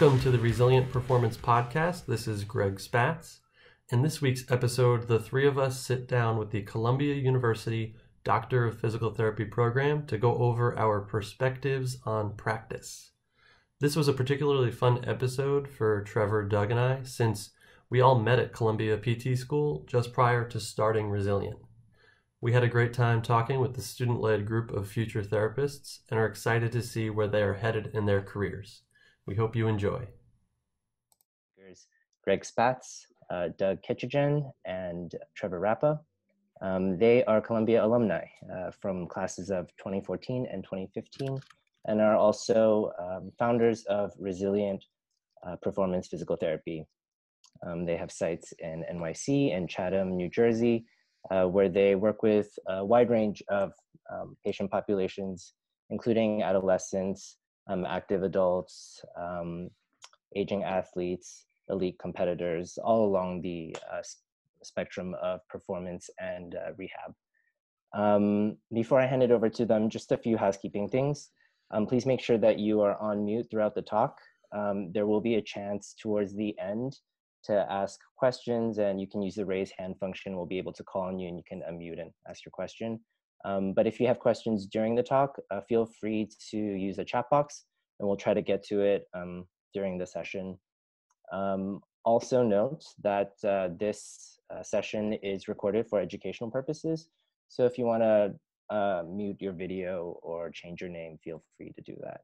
Welcome to the Resilient Performance Podcast. This is Greg Spatz. In this week's episode, the three of us sit down with the Columbia University Doctor of Physical Therapy program to go over our perspectives on practice. This was a particularly fun episode for Trevor, Doug, and I since we all met at Columbia PT School just prior to starting Resilient. We had a great time talking with the student led group of future therapists and are excited to see where they are headed in their careers. We hope you enjoy. Here's Greg Spatz, uh, Doug Kechijian, and Trevor Rappa. Um, they are Columbia alumni uh, from classes of 2014 and 2015 and are also um, founders of Resilient uh, Performance Physical Therapy. Um, they have sites in NYC and Chatham, New Jersey, uh, where they work with a wide range of um, patient populations, including adolescents, um, active adults, um, aging athletes, elite competitors, all along the uh, spectrum of performance and uh, rehab. Um, before I hand it over to them, just a few housekeeping things. Um, please make sure that you are on mute throughout the talk. Um, there will be a chance towards the end to ask questions and you can use the raise hand function. We'll be able to call on you and you can unmute and ask your question. Um, but if you have questions during the talk, uh, feel free to use the chat box and we'll try to get to it um, during the session. Um, also note that uh, this uh, session is recorded for educational purposes. So if you want to uh, mute your video or change your name, feel free to do that.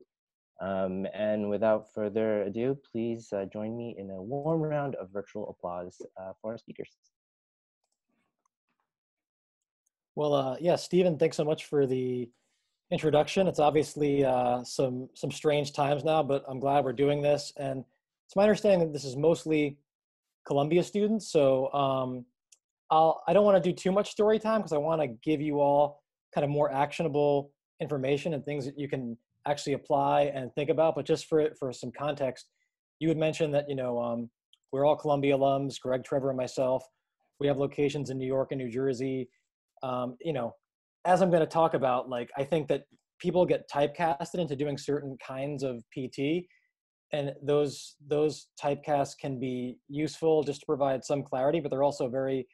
Um, and without further ado, please uh, join me in a warm round of virtual applause uh, for our speakers. Well, uh, yeah, Stephen, thanks so much for the introduction. It's obviously uh, some some strange times now, but I'm glad we're doing this. And it's my understanding that this is mostly Columbia students. So um, I'll, I don't want to do too much story time because I want to give you all kind of more actionable information and things that you can actually apply and think about. But just for for some context, you had mentioned that you know um, we're all Columbia alums. Greg, Trevor, and myself. We have locations in New York and New Jersey. Um, you know, as I'm going to talk about, like I think that people get typecasted into doing certain kinds of PT, and those those typecasts can be useful just to provide some clarity, but they're also very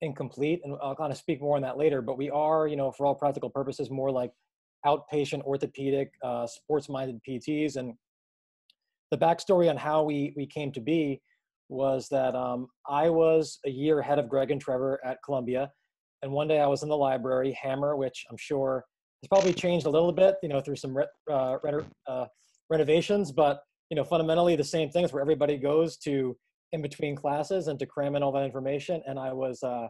incomplete. And I'll kind of speak more on that later. But we are, you know, for all practical purposes, more like outpatient orthopedic uh, sports-minded PTs. And the backstory on how we we came to be was that um, I was a year ahead of Greg and Trevor at Columbia, and one day I was in the library, Hammer, which I'm sure has probably changed a little bit, you know, through some re- uh, uh, renovations, but you know, fundamentally the same things where everybody goes to in between classes and to cram in all that information. And I was, uh,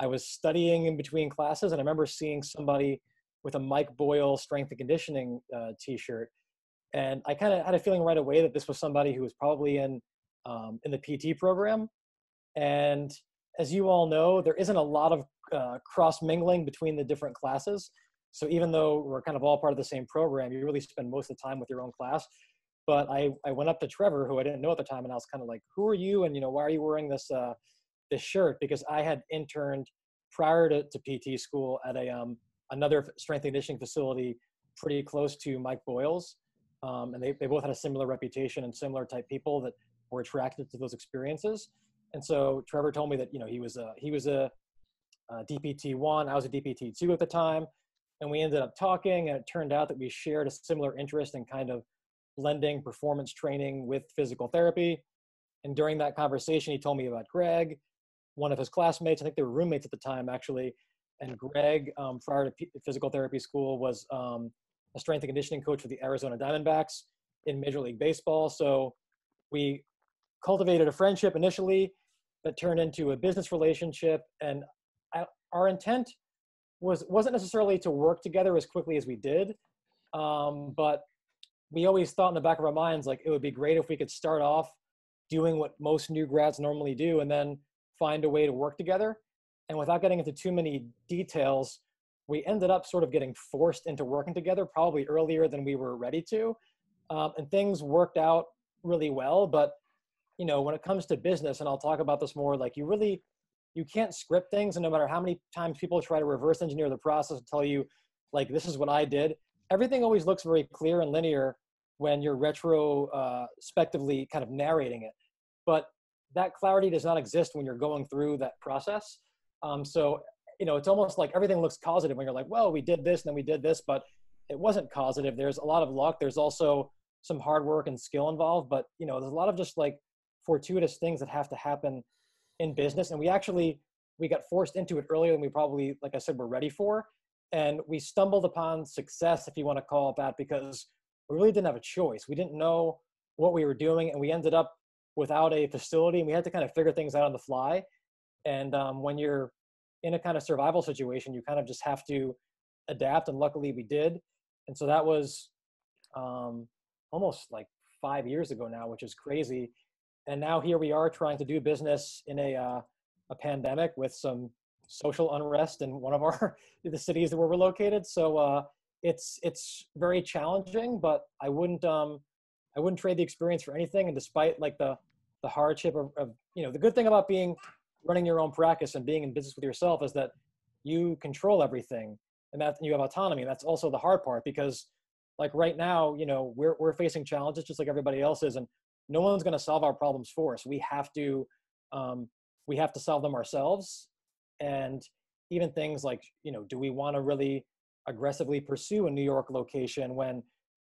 I was studying in between classes, and I remember seeing somebody with a Mike Boyle strength and conditioning uh, T-shirt, and I kind of had a feeling right away that this was somebody who was probably in um, in the PT program. And as you all know, there isn't a lot of uh, cross mingling between the different classes. So even though we're kind of all part of the same program, you really spend most of the time with your own class. But I, I went up to Trevor, who I didn't know at the time, and I was kind of like, "Who are you? And you know, why are you wearing this uh, this shirt?" Because I had interned prior to, to PT school at a um, another strength and conditioning facility pretty close to Mike Boyle's, um, and they, they both had a similar reputation and similar type people that were attracted to those experiences. And so Trevor told me that you know he was a he was a, a DPT one, I was a DPT two at the time, and we ended up talking, and it turned out that we shared a similar interest in kind of blending performance training with physical therapy. And during that conversation, he told me about Greg, one of his classmates. I think they were roommates at the time, actually. And Greg, um, prior to P- physical therapy school, was um, a strength and conditioning coach for the Arizona Diamondbacks in Major League Baseball. So we cultivated a friendship initially that turned into a business relationship. And Our intent was wasn't necessarily to work together as quickly as we did, um, but we always thought in the back of our minds like it would be great if we could start off doing what most new grads normally do and then find a way to work together. And without getting into too many details we ended up sort of getting forced into working together probably earlier than we were ready to um, and things worked out really well. But you know when it comes to business and i'll talk about this more like you really you can't script things and no matter how many times people try to reverse engineer the process and tell you like this is what i did everything always looks very clear and linear when you're retrospectively kind of narrating it. But that clarity does not exist when you're going through that process. Um, so, you know, it's almost like everything looks causative when you're like, well, we did this and then we did this, but it wasn't causative. There's a lot of luck. There's also some hard work and skill involved, but you know, there's a lot of just like fortuitous things that have to happen in business. And we actually, we got forced into it earlier than we probably, like I said, were ready for. And we stumbled upon success, if you want to call it that, because we really didn't have a choice. We didn't know what we were doing, and we ended up without a facility, and we had to kind of figure things out on the fly. And um, when you're in a kind of survival situation, you kind of just have to adapt. And luckily, we did. And so that was um, almost like five years ago now, which is crazy. And now here we are trying to do business in a uh, a pandemic with some social unrest in one of our the cities where we're located. So uh, it's it's very challenging, but I wouldn't um I wouldn't trade the experience for anything. And despite like the the hardship of, of you know the good thing about being running your own practice and being in business with yourself is that you control everything and that you have autonomy. And that's also the hard part because like right now, you know, we're we're facing challenges just like everybody else is, and no one's going to solve our problems for us. We have to um, we have to solve them ourselves. And even things like, you know, do we want to really aggressively pursue a New York location when,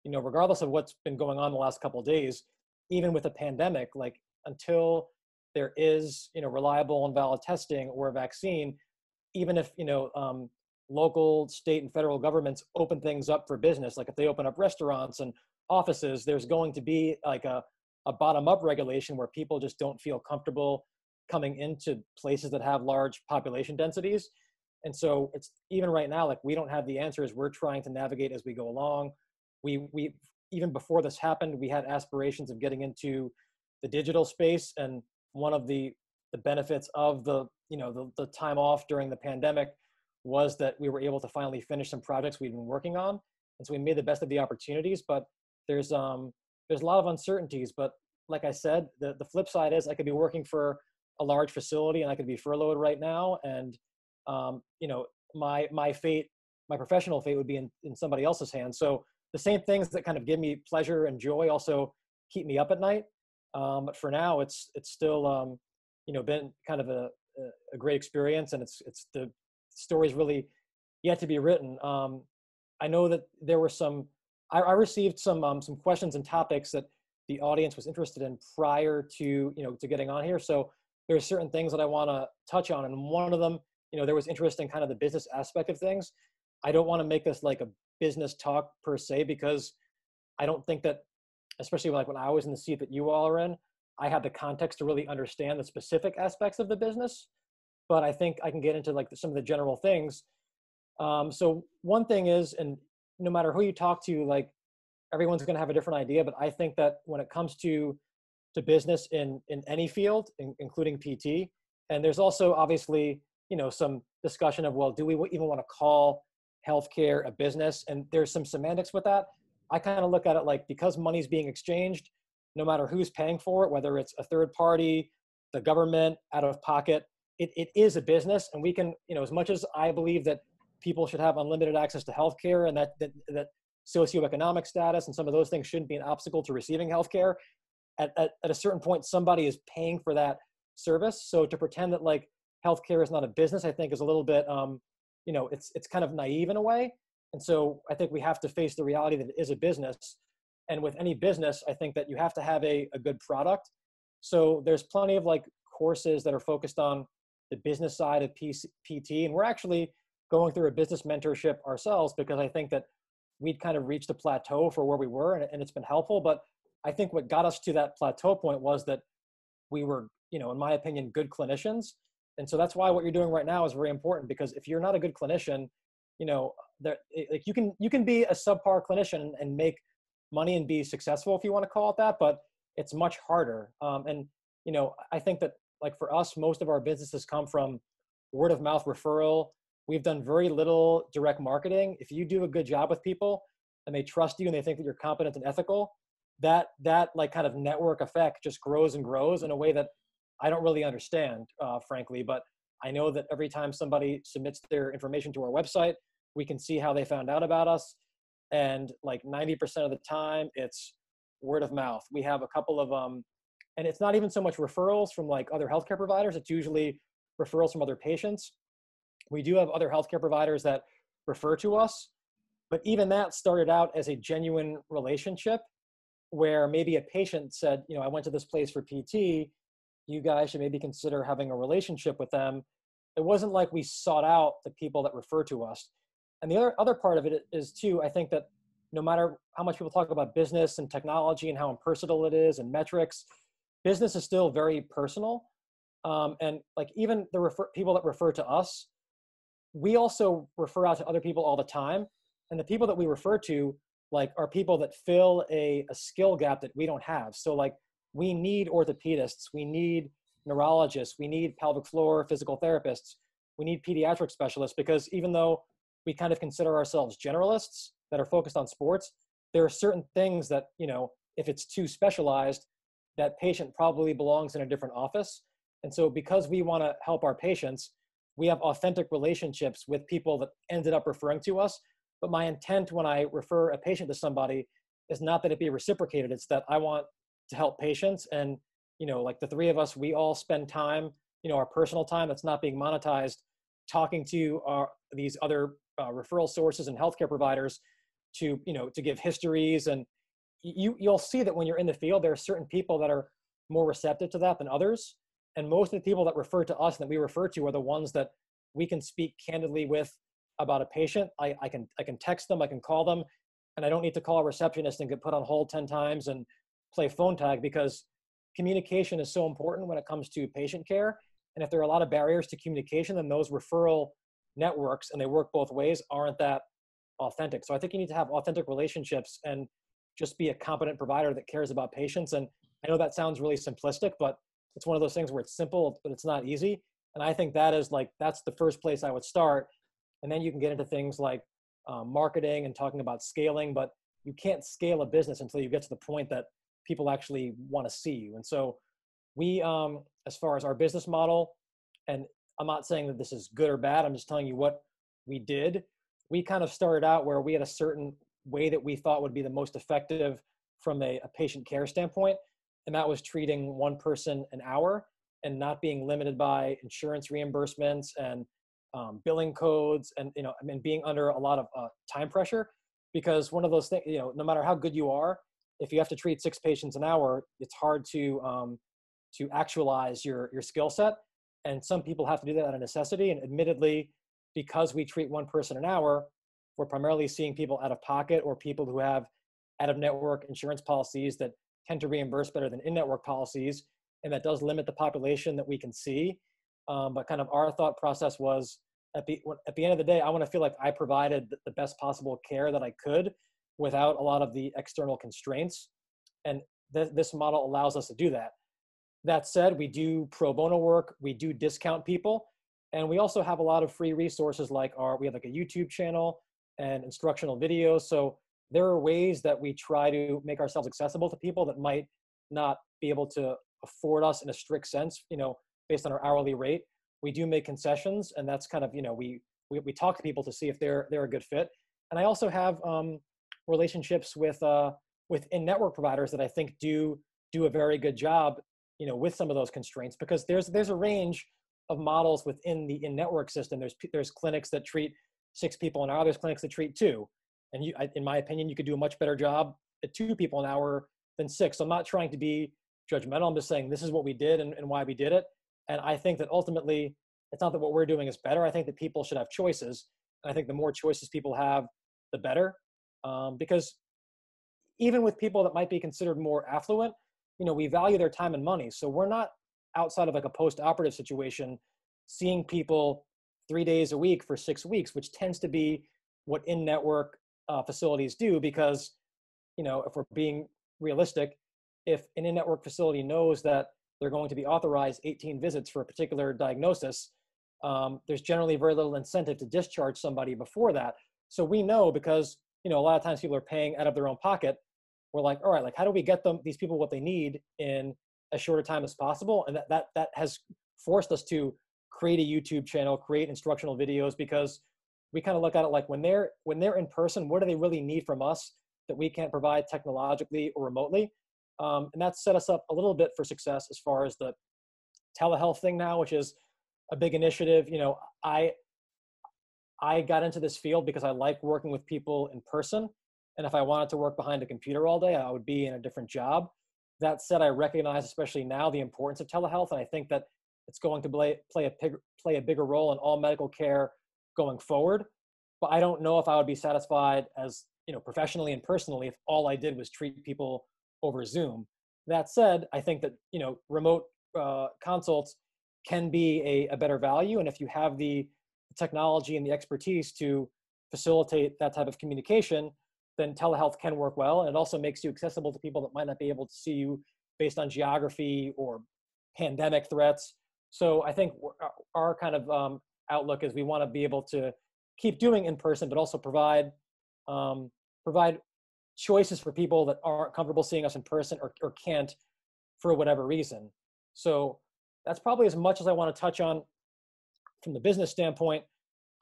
you know, regardless of what's been going on the last couple of days, even with a pandemic, like until there is, you know, reliable and valid testing or a vaccine, even if, you know, um, local, state, and federal governments open things up for business, like if they open up restaurants and offices, there's going to be like a, a bottom up regulation where people just don't feel comfortable coming into places that have large population densities. And so it's even right now like we don't have the answers. We're trying to navigate as we go along. We we even before this happened we had aspirations of getting into the digital space. And one of the the benefits of the you know the, the time off during the pandemic was that we were able to finally finish some projects we'd been working on. And so we made the best of the opportunities. But there's um there's a lot of uncertainties but like i said the, the flip side is i could be working for a large facility and i could be furloughed right now and um, you know, my my fate, my professional fate would be in, in somebody else's hands. So the same things that kind of give me pleasure and joy also keep me up at night. Um, but for now, it's it's still um, you know been kind of a, a great experience, and it's it's the story's really yet to be written. Um, I know that there were some. I, I received some um, some questions and topics that the audience was interested in prior to you know to getting on here. So there's certain things that I want to touch on, and one of them you know there was interest in kind of the business aspect of things. I don't want to make this like a business talk per se because i don't think that especially like when i was in the seat that you all are in i had the context to really understand the specific aspects of the business. But i think i can get into like some of the general things. Um, so one thing is and no matter who you talk to like everyone's going to have a different idea but i think that when it comes to to business in in any field in, including pt and there's also obviously you know some discussion of well do we even want to call healthcare a business? And there's some semantics with that. I kind of look at it like because money's being exchanged no matter who's paying for it whether it's a third party the government out of pocket it, it is a business and we can you know as much as i believe that people should have unlimited access to healthcare and that that, that socioeconomic status and some of those things shouldn't be an obstacle to receiving healthcare at, at, at a certain point somebody is paying for that service so to pretend that like healthcare is not a business, I think is a little bit, um, you know, it's it's kind of naive in a way. And so I think we have to face the reality that it is a business. And with any business, I think that you have to have a, a good product. So there's plenty of like courses that are focused on the business side of PC, PT. And we're actually going through a business mentorship ourselves because I think that we'd kind of reached a plateau for where we were and, and it's been helpful. But I think what got us to that plateau point was that we were, you know, in my opinion, good clinicians and so that's why what you're doing right now is very important because if you're not a good clinician you know that like you can you can be a subpar clinician and make money and be successful if you want to call it that but it's much harder um, and you know i think that like for us most of our businesses come from word of mouth referral we've done very little direct marketing if you do a good job with people and they trust you and they think that you're competent and ethical that that like kind of network effect just grows and grows in a way that I don't really understand, uh, frankly, but I know that every time somebody submits their information to our website, we can see how they found out about us. And like 90% of the time, it's word of mouth. We have a couple of um, and it's not even so much referrals from like other healthcare providers. It's usually referrals from other patients. We do have other healthcare providers that refer to us, but even that started out as a genuine relationship where maybe a patient said, you know, I went to this place for PT. You guys should maybe consider having a relationship with them. It wasn't like we sought out the people that refer to us. And the other other part of it is too, I think that no matter how much people talk about business and technology and how impersonal it is and metrics, business is still very personal. Um, and like even the refer- people that refer to us, we also refer out to other people all the time. And the people that we refer to like are people that fill a, a skill gap that we don't have. So like we need orthopedists, we need neurologists, we need pelvic floor physical therapists, we need pediatric specialists because even though we kind of consider ourselves generalists that are focused on sports, there are certain things that, you know, if it's too specialized, that patient probably belongs in a different office. And so because we want to help our patients, we have authentic relationships with people that ended up referring to us. But my intent when I refer a patient to somebody is not that it be reciprocated. It's that I want to help patients. And, you know, like the three of us, we all spend time, you know, our personal time that's not being monetized, talking to our, these other uh, referral sources and healthcare providers to, you know, to give histories and you you'll see that when you're in the field, there are certain people that are more receptive to that than others. And most of the people that refer to us and that we refer to are the ones that we can speak candidly with about a patient. I, I can I can text them, I can call them, and I don't need to call a receptionist and get put on hold 10 times and play phone tag because communication is so important when it comes to patient care. And if there are a lot of barriers to communication, then those referral networks, and they work both ways, aren't that authentic. So I think you need to have authentic relationships and just be a competent provider that cares about patients. And I know that sounds really simplistic, but it's one of those things where it's simple, but it's not easy. And I think that is like, that's the first place I would start. And then you can get into things like um, marketing and talking about scaling, but you can't scale a business until you get to the point that people actually want to see you. And so we, um, as far as our business model, and I'm not saying that this is good or bad, I'm just telling you what we did. We kind of started out where we had a certain way that we thought would be the most effective from a, a patient care standpoint, and that was treating one person an hour and not being limited by insurance reimbursements and um, billing codes and you know I mean being under a lot of uh, time pressure. Because one of those things you know no matter how good you are if you have to treat six patients an hour it's hard to um, to actualize your your skill set. And some people have to do that out of necessity. And admittedly because we treat one person an hour we're primarily seeing people out of pocket or people who have out of network insurance policies that tend to reimburse better than in network policies. And that does limit the population that we can see. Um, but kind of our thought process was at the, at the end of the day, I want to feel like I provided the best possible care that I could without a lot of the external constraints. And th- this model allows us to do that. That said, we do pro bono work, we do discount people, and we also have a lot of free resources like our, we have like a YouTube channel, and instructional videos. So there are ways that we try to make ourselves accessible to people that might not be able to afford us in a strict sense, you know, based on our hourly rate. We do make concessions, and that's kind of, you know, we we, we talk to people to see if they're they're a good fit. And I also have um, relationships with uh, with in-network providers that I think do do a very good job, you know, with some of those constraints because there's there's a range of models within the in-network system. There's there's clinics that treat six people an hour. There's clinics that treat two. And you, in my opinion, you could do a much better job at two people an hour than six. So I'm not trying to be judgmental. I'm just saying this is what we did and, and why we did it. And I think that ultimately, it's not that what we're doing is better. I think that people should have choices. And I think the more choices people have, the better. Um, because even with people that might be considered more affluent, you know, we value their time and money. So we're not outside of like a post-operative situation seeing people three days a week for six weeks, which tends to be what in-network uh, facilities do because, you know, if we're being realistic, if an in-network facility knows that they're going to be authorized 18 visits for a particular diagnosis, um, there's generally very little incentive to discharge somebody before that. So we know because, you know, a lot of times people are paying out of their own pocket. We're like, all right, like how do we get them these people what they need in as short a time as possible? And that that that has forced us to create a YouTube channel, create instructional videos because we kind of look at it like when they're when they're in person, what do they really need from us that we can't provide technologically or remotely. Um, and that's set us up a little bit for success as far as the telehealth thing now, which is a big initiative. You know, I I got into this field because I like working with people in person. And if I wanted to work behind a computer all day, I would be in a different job. That said, I recognize, especially now, the importance of telehealth. And I think that it's going to play, play, a, play a bigger role in all medical care going forward. But I don't know if I would be satisfied as, you know, professionally and personally if all I did was treat people over Zoom. That said, I think that, you know, remote uh, consults can be a, a better value. And if you have the technology and the expertise to facilitate that type of communication, then telehealth can work well. And it also makes you accessible to people that might not be able to see you based on geography or pandemic threats. So I think our kind of um, outlook is we want to be able to keep doing in person, but also provide um, provide choices for people that aren't comfortable seeing us in person or, or can't for whatever reason. So that's probably as much as I want to touch on from the business standpoint,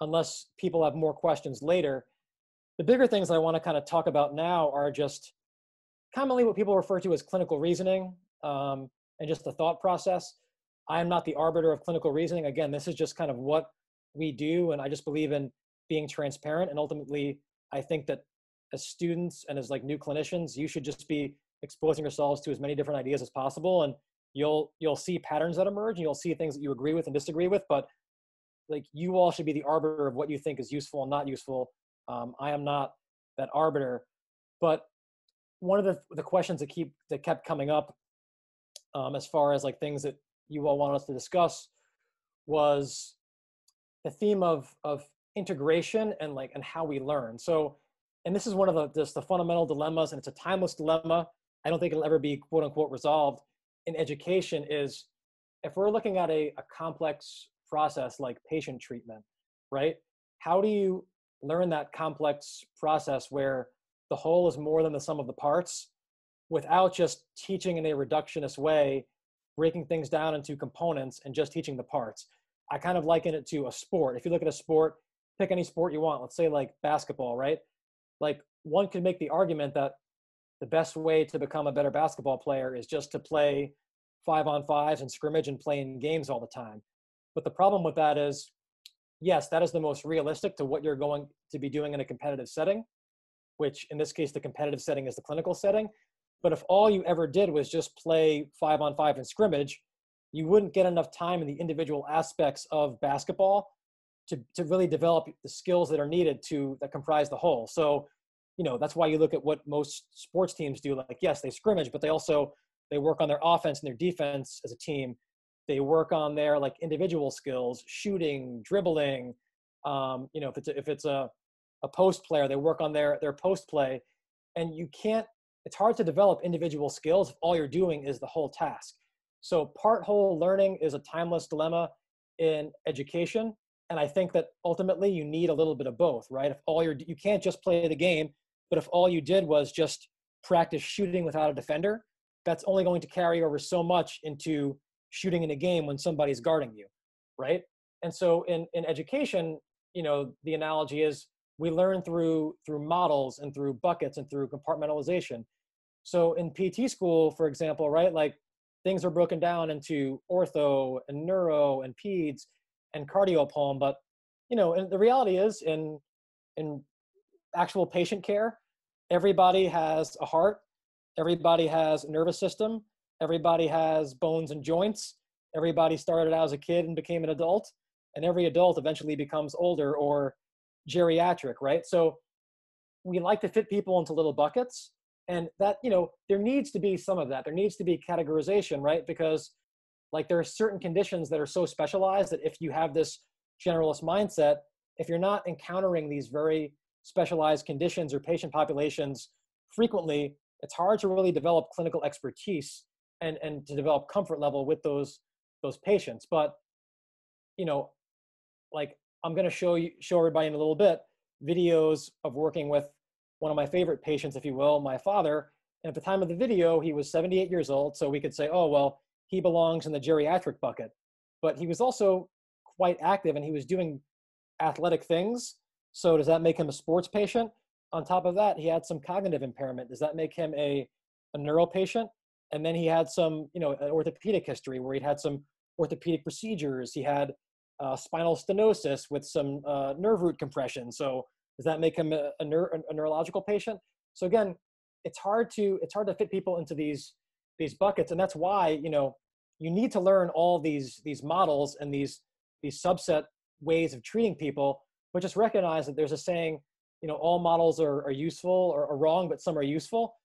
unless people have more questions later. The bigger things I want to kind of talk about now are just commonly what people refer to as clinical reasoning um, and just the thought process. I am not the arbiter of clinical reasoning. Again, this is just kind of what we do, and I just believe in being transparent. And ultimately, I think that as students and as like new clinicians, you should just be exposing yourselves to as many different ideas as possible, and you'll you'll see patterns that emerge, and you'll see things that you agree with and disagree with. But like you all should be the arbiter of what you think is useful and not useful. Um, I am not that arbiter, but one of the the questions that keep that kept coming up um, as far as like things that you all want us to discuss was the theme of of integration and like and how we learn. So, and this is one of the just the fundamental dilemmas, and it's a timeless dilemma. I don't think it'll ever be quote unquote resolved in education. Is if we're looking at a, a complex process like patient treatment, right? How do you learn that complex process where the whole is more than the sum of the parts without just teaching in a reductionist way, breaking things down into components and just teaching the parts? I kind of liken it to a sport. If you look at a sport, pick any sport you want, let's say like basketball, right? Like one could make the argument that the best way to become a better basketball player is just to play five on fives and scrimmage and playing games all the time. But the problem with that is, yes, that is the most realistic to what you're going to be doing in a competitive setting, which in this case, the competitive setting is the clinical setting. But if all you ever did was just play five on five in scrimmage, you wouldn't get enough time in the individual aspects of basketball to, to really develop the skills that are needed to that comprise the whole. So, you know, that's why you look at what most sports teams do. Like, yes, they scrimmage, but they also they work on their offense and their defense as a team they work on their like individual skills shooting dribbling um, you know if it's a, if it's a, a post player they work on their their post play and you can't it's hard to develop individual skills if all you're doing is the whole task so part whole learning is a timeless dilemma in education and i think that ultimately you need a little bit of both right if all you're you can't just play the game but if all you did was just practice shooting without a defender that's only going to carry over so much into shooting in a game when somebody's guarding you, right? And so in, in education, you know, the analogy is we learn through through models and through buckets and through compartmentalization. So in PT school, for example, right, like things are broken down into ortho and neuro and peds and cardiopulm, but you know, and the reality is in in actual patient care, everybody has a heart, everybody has a nervous system, everybody has bones and joints. Everybody started out as a kid and became an adult, and every adult eventually becomes older or geriatric, right? So we like to fit people into little buckets, and that you know there needs to be some of that. There needs to be categorization, right? Because like there are certain conditions that are so specialized that if you have this generalist mindset, if you're not encountering these very specialized conditions or patient populations frequently, it's hard to really develop clinical expertise and and to develop comfort level with those those patients but you know like i'm going to show you show everybody in a little bit videos of working with one of my favorite patients if you will my father and at the time of the video he was 78 years old so we could say oh well he belongs in the geriatric bucket but he was also quite active and he was doing athletic things so does that make him a sports patient on top of that, he had some cognitive impairment. Does that make him a, a neuro patient? And then he had some, you know, an orthopedic history where he'd had some orthopedic procedures. He had uh, spinal stenosis with some uh, nerve root compression. So does that make him a, a, neur- a, neurological patient? So again, it's hard to it's hard to fit people into these these buckets, and that's why you know you need to learn all these these models and these these subset ways of treating people, but just recognize that there's a saying, you know, all models are, are useful or are wrong, but some are useful.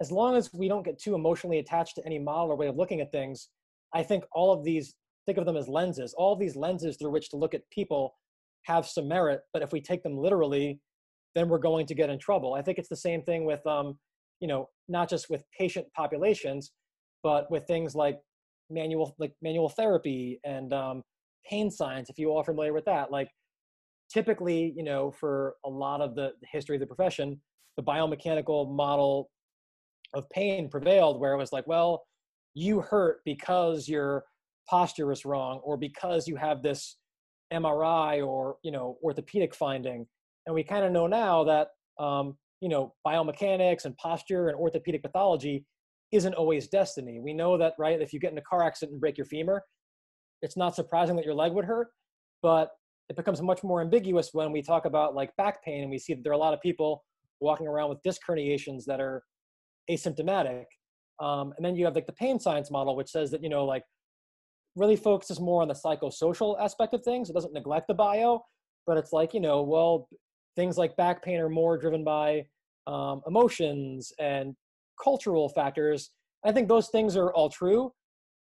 As long as we don't get too emotionally attached to any model or way of looking at things, I think all of these, think of them as lenses, all these lenses through which to look at people have some merit, but if we take them literally, then we're going to get in trouble. I think it's the same thing with, um, you know, not just with patient populations, but with things like manual, like manual therapy and um, pain science, if you are familiar with that. Like typically, you know, for a lot of the, history of the profession, the biomechanical model of pain prevailed where it was like, well, you hurt because your posture is wrong or because you have this MRI or, you know, orthopedic finding. And we kind of know now that, um, you know, biomechanics and posture and orthopedic pathology isn't always destiny. We know that, right? If you get in a car accident and break your femur, it's not surprising that your leg would hurt, but it becomes much more ambiguous when we talk about like back pain and we see that there are a lot of people walking around with disc herniations that are asymptomatic. Um, and then you have like the pain science model, which says that, you know, like really focuses more on the psychosocial aspect of things. It doesn't neglect the bio, but it's like, you know, well, things like back pain are more driven by um, emotions and cultural factors. I think those things are all true.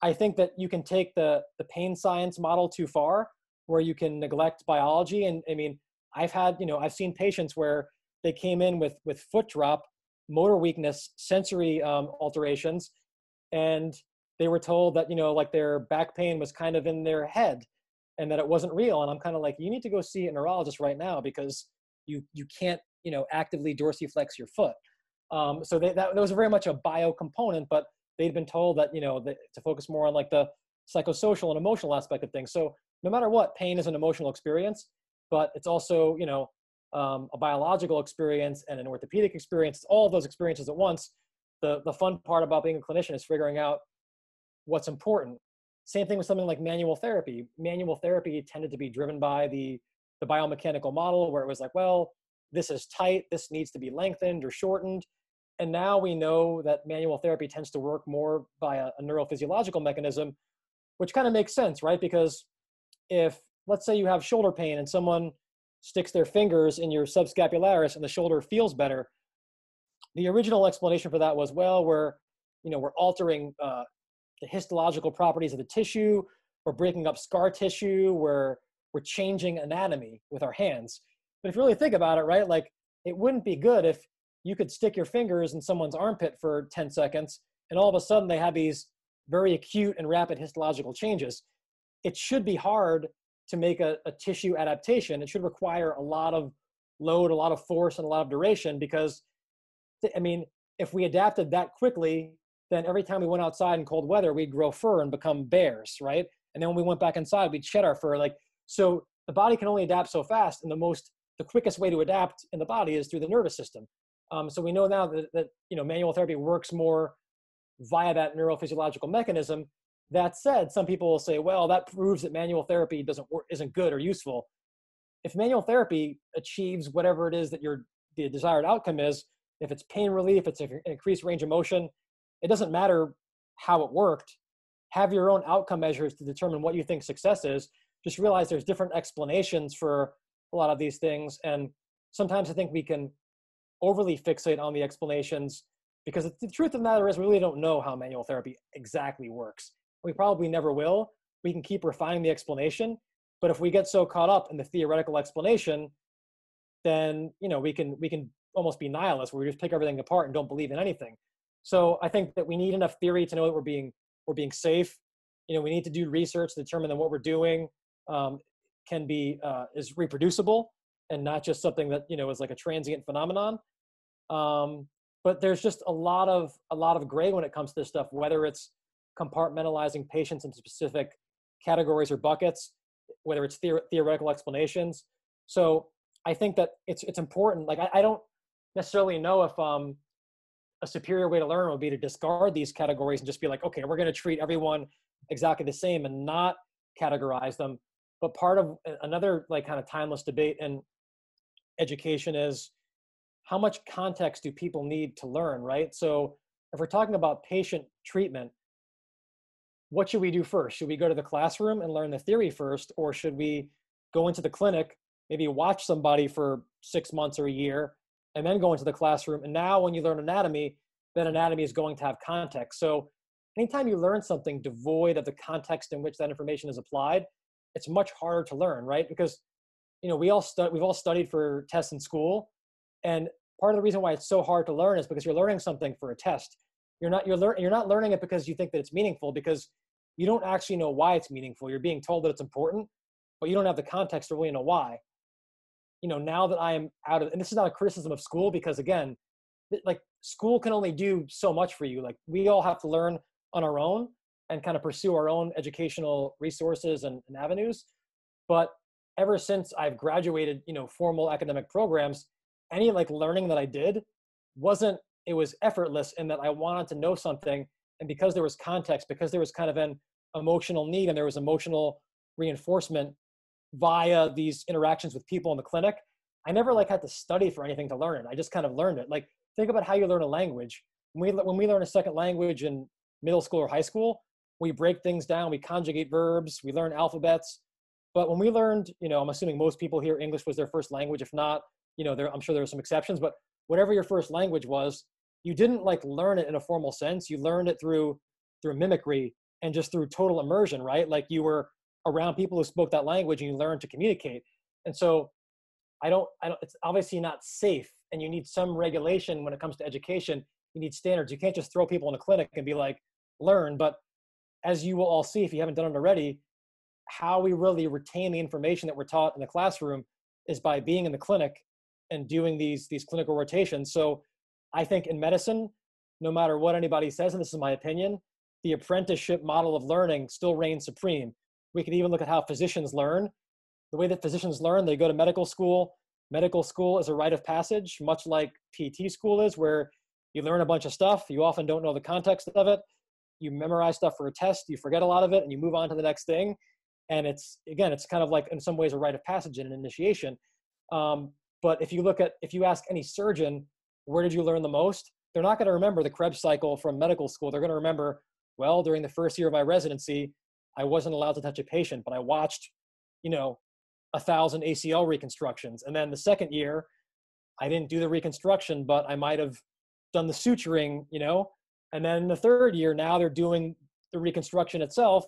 I think that you can take the the pain science model too far, where you can neglect biology. And I mean, I've had you know I've seen patients where they came in with with foot drop, motor weakness, sensory um, alterations, and they were told that you know like their back pain was kind of in their head, and that it wasn't real. And I'm kind of like, you need to go see a neurologist right now because you you can't you know actively dorsiflex your foot. Um, so they, that, that was very much a bio component, but they'd been told that you know to focus more on like the psychosocial and emotional aspect of things so no matter what pain is an emotional experience but it's also you know um, a biological experience and an orthopedic experience all of those experiences at once the the fun part about being a clinician is figuring out what's important. Same thing with something like manual therapy. Manual therapy tended to be driven by the the biomechanical model where it was like well this is tight this needs to be lengthened or shortened. And now we know that manual therapy tends to work more by a, a neurophysiological mechanism, which kind of makes sense, right? Because if, let's say, you have shoulder pain and someone sticks their fingers in your subscapularis and the shoulder feels better, the original explanation for that was, well, we're, you know, we're altering uh, the histological properties of the tissue, we're breaking up scar tissue, we're, we're changing anatomy with our hands. But if you really think about it, right, like it wouldn't be good if you could stick your fingers in someone's armpit for 10 seconds and all of a sudden they have these very acute and rapid histological changes. It should be hard to make a, a, tissue adaptation. It should require a lot of load a lot of force and a lot of duration because i mean if we adapted that quickly then every time we went outside in cold weather we'd grow fur and become bears right and then when we went back inside we'd shed our fur like so the body can only adapt so fast and the most the quickest way to adapt in the body is through the nervous system um, so we know now that, that you know manual therapy works more via that neurophysiological mechanism. That said, some people will say, well, that proves that manual therapy doesn't work, isn't good or useful. If manual therapy achieves whatever it is that your the desired outcome is, if it's pain relief, it's an increased range of motion, it doesn't matter how it worked. Have your own outcome measures to determine what you think success is. Just realize there's different explanations for a lot of these things, and sometimes I think we can overly fixate on the explanations because the truth of the matter is we really don't know how manual therapy exactly works. We probably never will. We can keep refining the explanation, but if we get so caught up in the theoretical explanation, then you know we can we can almost be nihilists where we just pick everything apart and don't believe in anything. So I think that we need enough theory to know that we're being we're being safe. You know, we need to do research to determine that what we're doing um, can be uh, is reproducible and not just something that you know is like a transient phenomenon. Um, but there's just a lot of a lot of gray when it comes to this stuff whether it's compartmentalizing patients into specific categories or buckets whether it's theor- theoretical explanations. So i think that it's it's important. Like I, I, don't necessarily know if um, a superior way to learn would be to discard these categories and just be like, okay, we're going to treat everyone exactly the same and not categorize them. But part of another like kind of timeless debate in education is how much context do people need to learn, right? So if we're talking about patient treatment, what should we do first? Should we go to the classroom and learn the theory first, or should we go into the clinic, maybe watch somebody for six months or a year, and then go into the classroom? And now, when you learn anatomy, then anatomy is going to have context. So, anytime you learn something devoid of the context in which that information is applied, it's much harder to learn, right? Because you know we all we've all studied for tests in school, and part of the reason why it's so hard to learn is because you're learning something for a test. You're not you're lear- you're not learning it because you think that it's meaningful because you don't actually know why it's meaningful. You're being told that it's important, but you don't have the context to really know why. You know, now that I am out of and this is not a criticism of school because again, like school can only do so much for you. Like we all have to learn on our own and kind of pursue our own educational resources and, and avenues. But ever since I've graduated, you know, formal academic programs, any like learning that I did wasn't it was effortless in that I wanted to know something and because there was context because there was kind of an emotional need and there was emotional reinforcement via these interactions with people in the clinic I never like had to study for anything to learn. It I just kind of learned it. Like think about how you learn a language. When we when we learn a second language in middle school or high school we break things down we conjugate verbs we learn alphabets. But when we learned you know i'm assuming most people here english was their first language. If not you know there i'm sure there are some exceptions but whatever your first language was you didn't like learn it in a formal sense. You learned it through through mimicry and just through total immersion right? Like you were around people who spoke that language and you learn to communicate and so i don't i don't it's obviously not safe and you need some regulation when it comes to education you need standards you can't just throw people in a clinic and be like learn but as you will all see if you haven't done it already how we really retain the information that we're taught in the classroom is by being in the clinic and doing these these clinical rotations. So I think in medicine, no matter what anybody says, and this is my opinion, the apprenticeship model of learning still reigns supreme. We can even look at how physicians learn. The way that physicians learn, they go to medical school. Medical school is a rite of passage, much like PT school is, where you learn a bunch of stuff. You often don't know the context of it. You memorize stuff for a test, you forget a lot of it, and you move on to the next thing. And it's, again, it's kind of like, in some ways, a rite of passage and an initiation. Um, but if you look at, if you ask any surgeon, where did you learn the most? They're not going to remember the Krebs cycle from medical school. They're going to remember, well, during the first year of my residency, I wasn't allowed to touch a patient, but I watched, you know, a thousand ACL reconstructions. And then the second year, I didn't do the reconstruction, but I might have done the suturing, you know. And then the third year, now they're doing the reconstruction itself,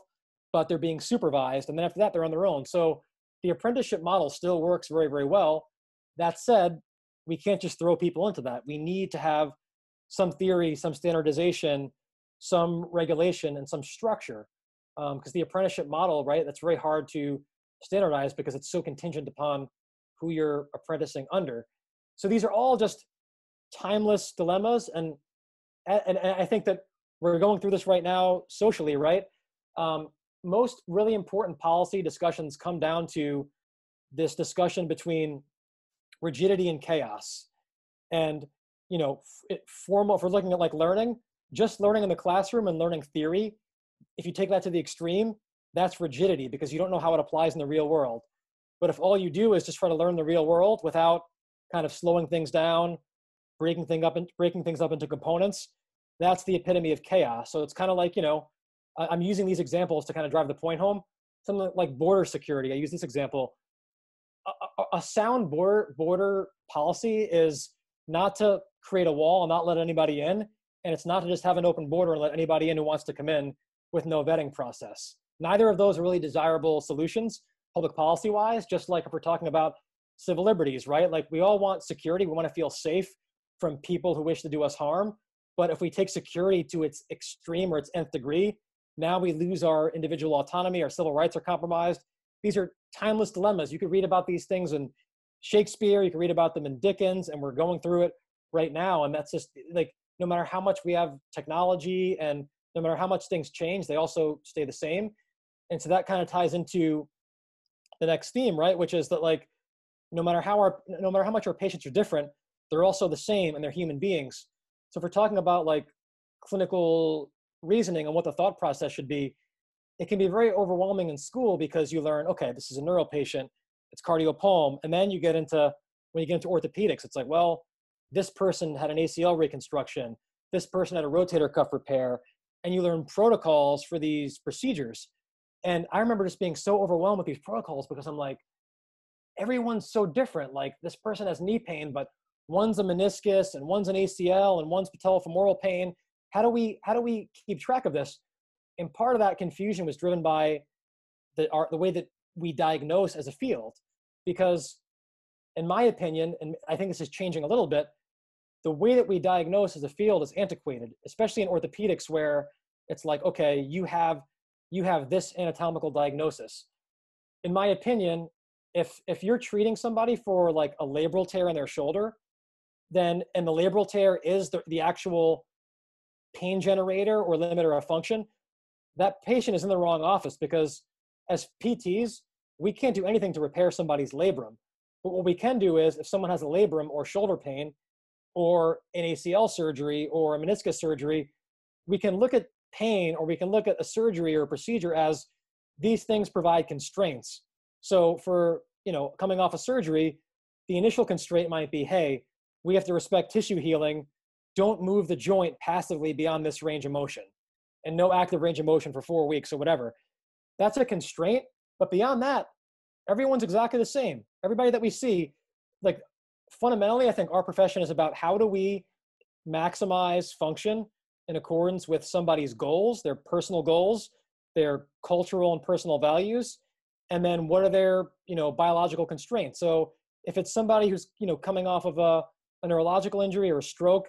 but they're being supervised. And then after that, they're on their own. So the apprenticeship model still works very, very well. That said, we can't just throw people into that. We need to have some theory, some standardization, some regulation, and some structure. Because um, the apprenticeship model, right, that's very hard to standardize because it's so contingent upon who you're apprenticing under. So these are all just timeless dilemmas, and and, and I think that we're going through this right now socially, right? Um, most really important policy discussions come down to this discussion between rigidity and chaos. And, you know, formal, if we're looking at like learning, just learning in the classroom and learning theory, if you take that to the extreme, that's rigidity because you don't know how it applies in the real world. But if all you do is just try to learn the real world without kind of slowing things down, breaking thing up and breaking things up into components, that's the epitome of chaos. So it's kind of like, you know, I'm using these examples to kind of drive the point home. Something like border security. I use this example a, a sound border border policy is not to create a wall and not let anybody in, and it's not to just have an open border and let anybody in who wants to come in with no vetting process. Neither of those are really desirable solutions, public policy wise. Just like if we're talking about civil liberties, right? Like we all want security, we want to feel safe from people who wish to do us harm. But if we take security to its extreme or its nth degree, now we lose our individual autonomy, our civil rights are compromised, these are timeless dilemmas. You could read about these things in Shakespeare, you can read about them in Dickens, and we're going through it right now. And that's just like no matter how much we have technology and no matter how much things change, they also stay the same. And so that kind of ties into the next theme, right? Which is that like no matter how our no matter how much our patients are different, they're also the same and they're human beings. So if we're talking about like clinical reasoning and what the thought process should be, it can be very overwhelming in school because you learn, okay, this is a neuro patient, it's cardiopulm, and then you get into when you get into orthopedics, it's like, well, this person had an ACL reconstruction, this person had a rotator cuff repair, and you learn protocols for these procedures. And I remember just being so overwhelmed with these protocols because I'm like, everyone's so different. Like this person has knee pain, but one's a meniscus and one's an ACL and one's patellofemoral pain. How do we how do we keep track of this? And part of that confusion was driven by the our, the way that we diagnose as a field, because in my opinion, and I think this is changing a little bit, the way that we diagnose as a field is antiquated, especially in orthopedics where it's like, okay, you have you have this anatomical diagnosis. In my opinion, if if you're treating somebody for like a labral tear in their shoulder, then and the labral tear is the, the actual pain generator or limiter of function, that patient is in the wrong office because as PTs, we can't do anything to repair somebody's labrum. But what we can do is if someone has a labrum or shoulder pain or an ACL surgery or a meniscus surgery, we can look at pain or we can look at a surgery or a procedure as these things provide constraints. So for, you know, coming off a surgery, the initial constraint might be, hey, we have to respect tissue healing. Don't move the joint passively beyond this range of motion and no active range of motion for four weeks or whatever. That's a constraint. But beyond that, everyone's exactly the same. Everybody that we see, like fundamentally, I think our profession is about how do we maximize function in accordance with somebody's goals, their personal goals, their cultural and personal values, and then what are their you know biological constraints. So if it's somebody who's you know coming off of a, a neurological injury or a stroke,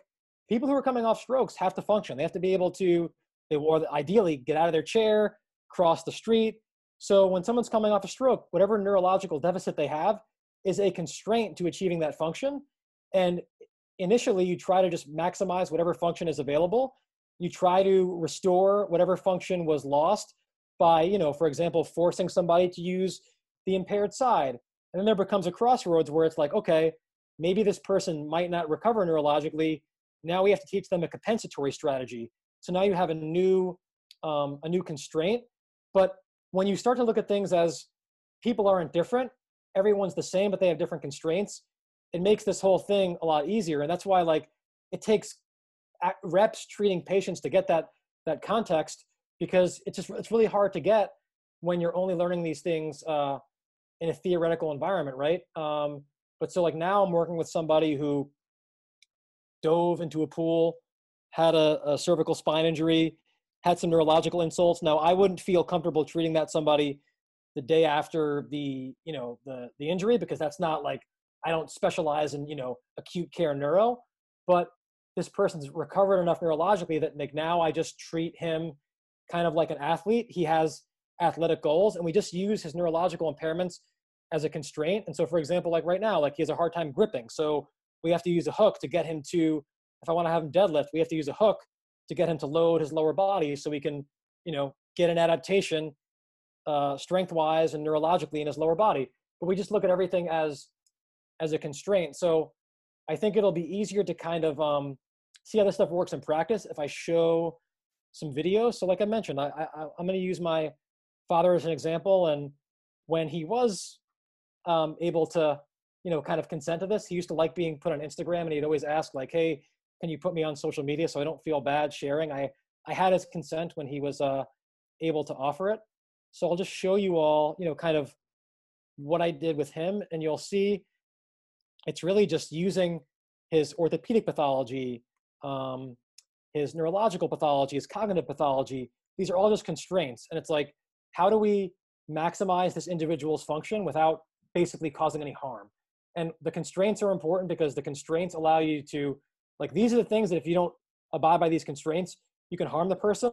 people who are coming off strokes have to function. They have to be able to they or ideally get out of their chair, cross the street. So when someone's coming off a stroke, whatever neurological deficit they have is a constraint to achieving that function. And initially, you try to just maximize whatever function is available you try to restore whatever function was lost by, you know, for example, forcing somebody to use the impaired side. And then there becomes a crossroads where it's like, okay, maybe this person might not recover neurologically. Now we have to teach them a compensatory strategy. So now you have a new, um, a new constraint. But when you start to look at things as people aren't different, everyone's the same, but they have different constraints. It makes this whole thing a lot easier. And that's why, like, it takes reps treating patients to get that that context because it's just it's really hard to get when you're only learning these things uh, in a theoretical environment, right? Um, but so like now I'm working with somebody who dove into a pool, had a, a cervical spine injury, had some neurological insults. Now I wouldn't feel comfortable treating that somebody the day after the you know the the injury because that's not like I don't specialize in you know acute care neuro, but this person's recovered enough neurologically that like now I just treat him kind of like an athlete. He has athletic goals, and we just use his neurological impairments as a constraint. And so, for example, like right now, like he has a hard time gripping, so we have to use a hook to get him to. If I want to have him deadlift, we have to use a hook to get him to load his lower body, so we can, you know, get an adaptation, uh, strength-wise and neurologically in his lower body. But we just look at everything as as a constraint. So I think it'll be easier to kind of um, see how this stuff works in practice if I show some videos. So like I mentioned, I, I, I'm going to use my father as an example. And when he was um, able to, you know, kind of consent to this, he used to like being put on Instagram and he'd always ask like, hey, can you put me on social media so I don't feel bad sharing? I, I had his consent when he was uh, able to offer it. So I'll just show you all, you know, kind of what I did with him and you'll see it's really just using his orthopedic pathology, um, his neurological pathology, his cognitive pathology. These are all just constraints. And it's like, how do we maximize this individual's function without basically causing any harm? And the constraints are important because the constraints allow you to, like, these are the things that if you don't abide by these constraints, you can harm the person.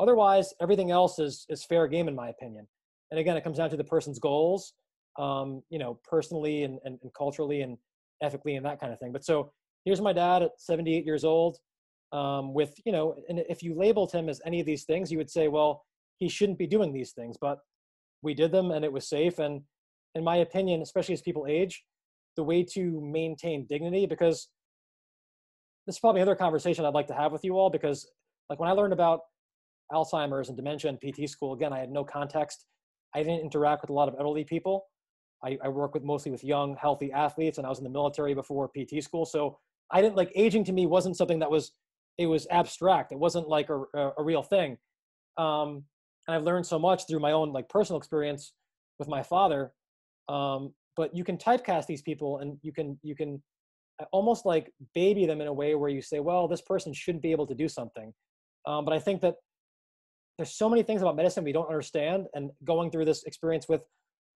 Otherwise, everything else is, is fair game, in my opinion. And again, it comes down to the person's goals um, you know, personally and, and, and, culturally and ethically and that kind of thing. But so here's my dad at 78 years old um, with, you know, and if you labeled him as any of these things, you would say, well, he shouldn't be doing these things, but we did them and it was safe. And in my opinion, especially as people age, the way to maintain dignity, because this is probably another conversation I'd like to have with you all because, like, when I learned about Alzheimer's and dementia and PT school, again, I had no context. I didn't interact with a lot of elderly people. I, I work with mostly with young, healthy athletes, and I was in the military before PT school. So I didn't like aging to me wasn't something that was it was abstract. It wasn't like a, a, a real thing. Um, and I've learned so much through my own like personal experience with my father. Um, but you can typecast these people, and you can you can uh, almost like baby them in a way where you say, well, this person shouldn't be able to do something. Um, but I think that there's so many things about medicine we don't understand. And going through this experience with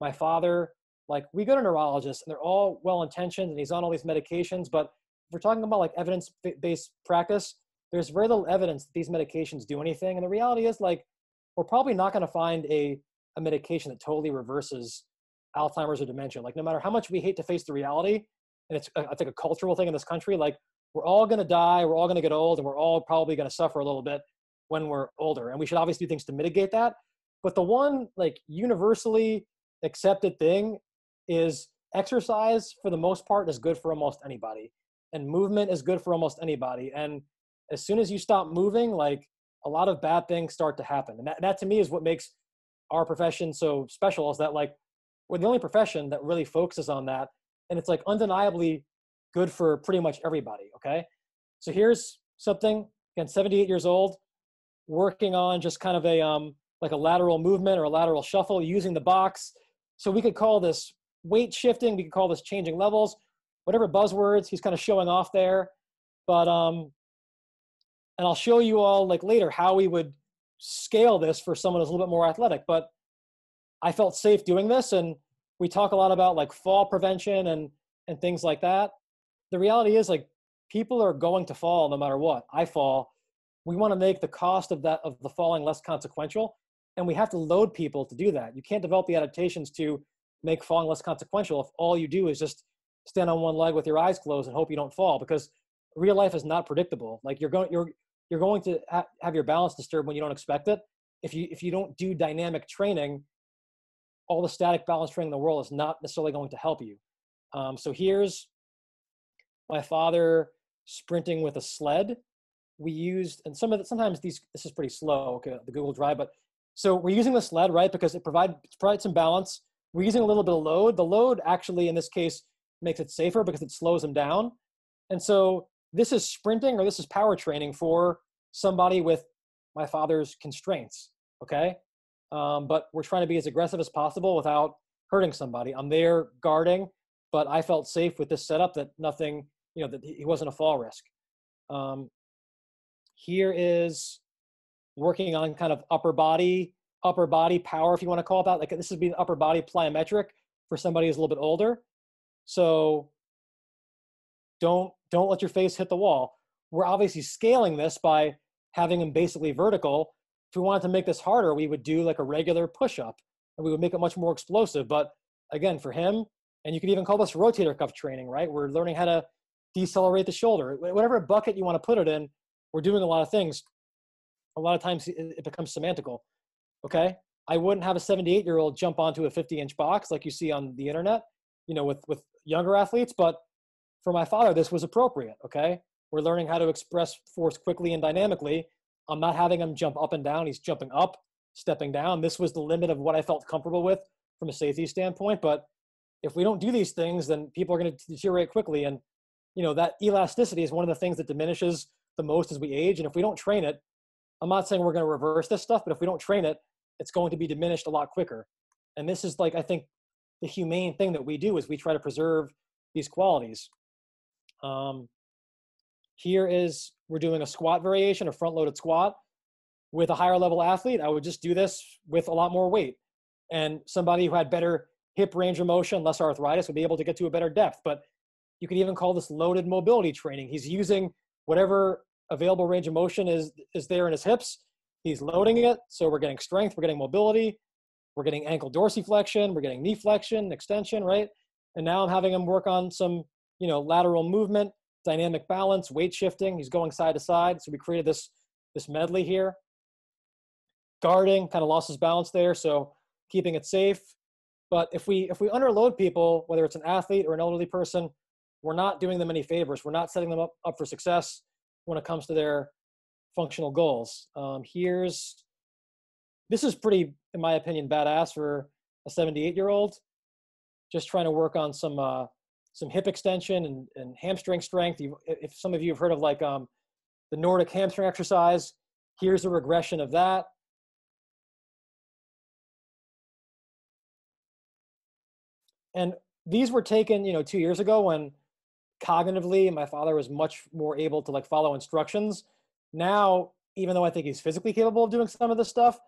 my father, like we go to neurologists and they're all well intentioned and he's on all these medications, but if we're talking about like evidence based practice, there's very little evidence that these medications do anything. And the reality is like we're probably not going to find a, a medication that totally reverses Alzheimer's or dementia. Like no matter how much we hate to face the reality, and it's uh, I think a cultural thing in this country, like we're all going to die, we're all going to get old, and we're all probably going to suffer a little bit when we're older. And we should obviously do things to mitigate that. But the one like universally accepted thing is exercise for the most part is good for almost anybody. And movement is good for almost anybody. And as soon as you stop moving, like a lot of bad things start to happen. And that, that to me is what makes our profession so special is that like we're the only profession that really focuses on that. And it's like undeniably good for pretty much everybody. Okay. So here's something again, 78 years old, working on just kind of a um, like a lateral movement or a lateral shuffle using the box. So we could call this weight shifting. We could call this changing levels, whatever buzzwords he's kind of showing off there. But um, and I'll show you all like later how we would scale this for someone who's a little bit more athletic. But I felt safe doing this, and we talk a lot about like fall prevention and and things like that. The reality is like people are going to fall no matter what. I fall we want to make the cost of that of the falling less consequential and we have to load people to do that. You can't develop the adaptations to make falling less consequential if all you do is just stand on one leg with your eyes closed and hope you don't fall because real life is not predictable. Like you're going you're you're going to ha- have your balance disturbed when you don't expect it. If you if you don't do dynamic training all the static balance training in the world is not necessarily going to help you. Um, so here's my father sprinting with a sled we used, and some of the, sometimes these, this is pretty slow, okay, the Google Drive, but so we're using the sled, right? Because it provides, provides some balance. We're using a little bit of load. The load actually, in this case, makes it safer because it slows them down. And so this is sprinting or this is power training for somebody with my father's constraints, okay? Um, but we're trying to be as aggressive as possible without hurting somebody. I'm there guarding, but I felt safe with this setup that nothing, you know, that he wasn't a fall risk. Um, here is working on kind of upper body, upper body power, if you want to call it that. Like this would be upper body plyometric for somebody who's a little bit older. So don't don't let your face hit the wall. We're obviously scaling this by having them basically vertical. If we wanted to make this harder, we would do like a regular push-up and we would make it much more explosive. But again, for him, and you could even call this rotator cuff training, right? We're learning how to decelerate the shoulder. Whatever bucket you want to put it in, we're doing a lot of things. A lot of times it becomes semantical. Okay, I wouldn't have a 78 year old jump onto a 50 inch box like you see on the internet, you know, with with younger athletes. But for my father, this was appropriate. Okay, we're learning how to express force quickly and dynamically. I'm not having him jump up and down. He's jumping up, stepping down. This was the limit of what I felt comfortable with from a safety standpoint. But if we don't do these things, then people are going to deteriorate quickly. And you know that elasticity is one of the things that diminishes the most as we age. And if we don't train it, I'm not saying we're going to reverse this stuff, but if we don't train it, it's going to be diminished a lot quicker. And this is like, I think the humane thing that we do is we try to preserve these qualities. Um, here is, we're doing a squat variation, a front loaded squat. With a higher level athlete, I would just do this with a lot more weight. And somebody who had better hip range of motion, less arthritis, would be able to get to a better depth. But you could even call this loaded mobility training. He's using whatever available range of motion is is there in his hips he's loading it. So we're getting strength we're getting mobility we're getting ankle dorsiflexion we're getting knee flexion extension right? And now i'm having him work on some you know lateral movement dynamic balance weight shifting. He's going side to side. So we created this this medley here. Guarding kind of lost his balance there. So keeping it safe. But if we if we underload people whether it's an athlete or an elderly person we're not doing them any favors. We're not setting them up, up for success when it comes to their functional goals. Um, here's, this is pretty, in my opinion, badass for a 78 year old. Just trying to work on some, uh, some hip extension and, and hamstring strength. You, if some of you have heard of like um, the Nordic hamstring exercise, here's a regression of that. And these were taken, you know, two years ago when cognitively my father was much more able to like follow instructions. Now, even though I think he's physically capable of doing some of this stuff,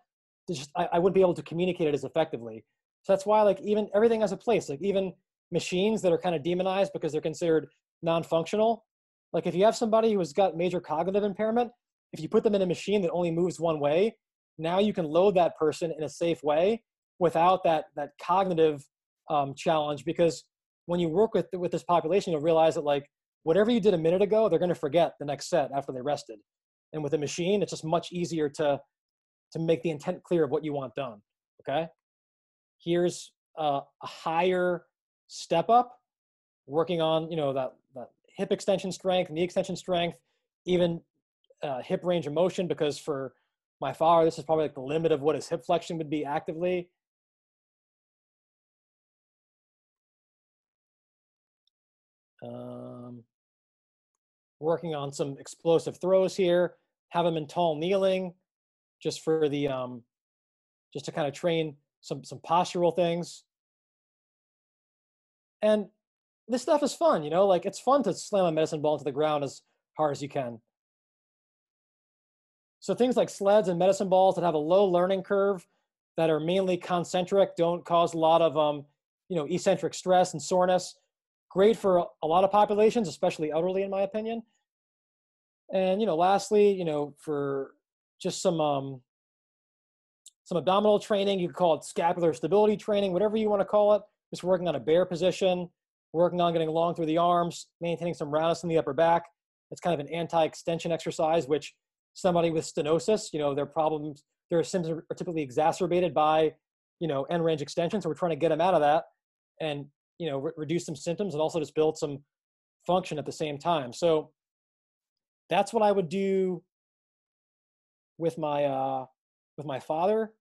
just I, I wouldn't be able to communicate it as effectively. So that's why like even everything has a place. Like even machines that are kind of demonized because they're considered non-functional. Like if you have somebody who's got major cognitive impairment, if you put them in a machine that only moves one way, now you can load that person in a safe way without that that cognitive um, challenge because when you work with with this population, you'll realize that like whatever you did a minute ago, they're going to forget the next set after they rested. And with a machine, it's just much easier to to make the intent clear of what you want done. Okay. Here's a, a higher step up, working on you know that that hip extension strength, knee extension strength, even uh, hip range of motion. Because for my father, this is probably like the limit of what his hip flexion would be actively. Working on some explosive throws here. Have them in tall kneeling, just for the um, just to kind of train some some postural things. And this stuff is fun, you know, like it's fun to slam a medicine ball into the ground as hard as you can. So things like sleds and medicine balls that have a low learning curve that are mainly concentric, don't cause a lot of um, you know, eccentric stress and soreness great for a lot of populations, especially elderly, in my opinion. And you know, lastly, you know, for just some um, some abdominal training, you could call it scapular stability training, whatever you want to call it. Just working on a bear position, working on getting long through the arms, maintaining some roundness in the upper back. It's kind of an anti-extension exercise, which somebody with stenosis, you know, their problems, their symptoms are typically exacerbated by, you know, end range extension. So we're trying to get them out of that. And you know re- reduce some symptoms and also just build some function at the same time. So that's what i would do with my uh with my father.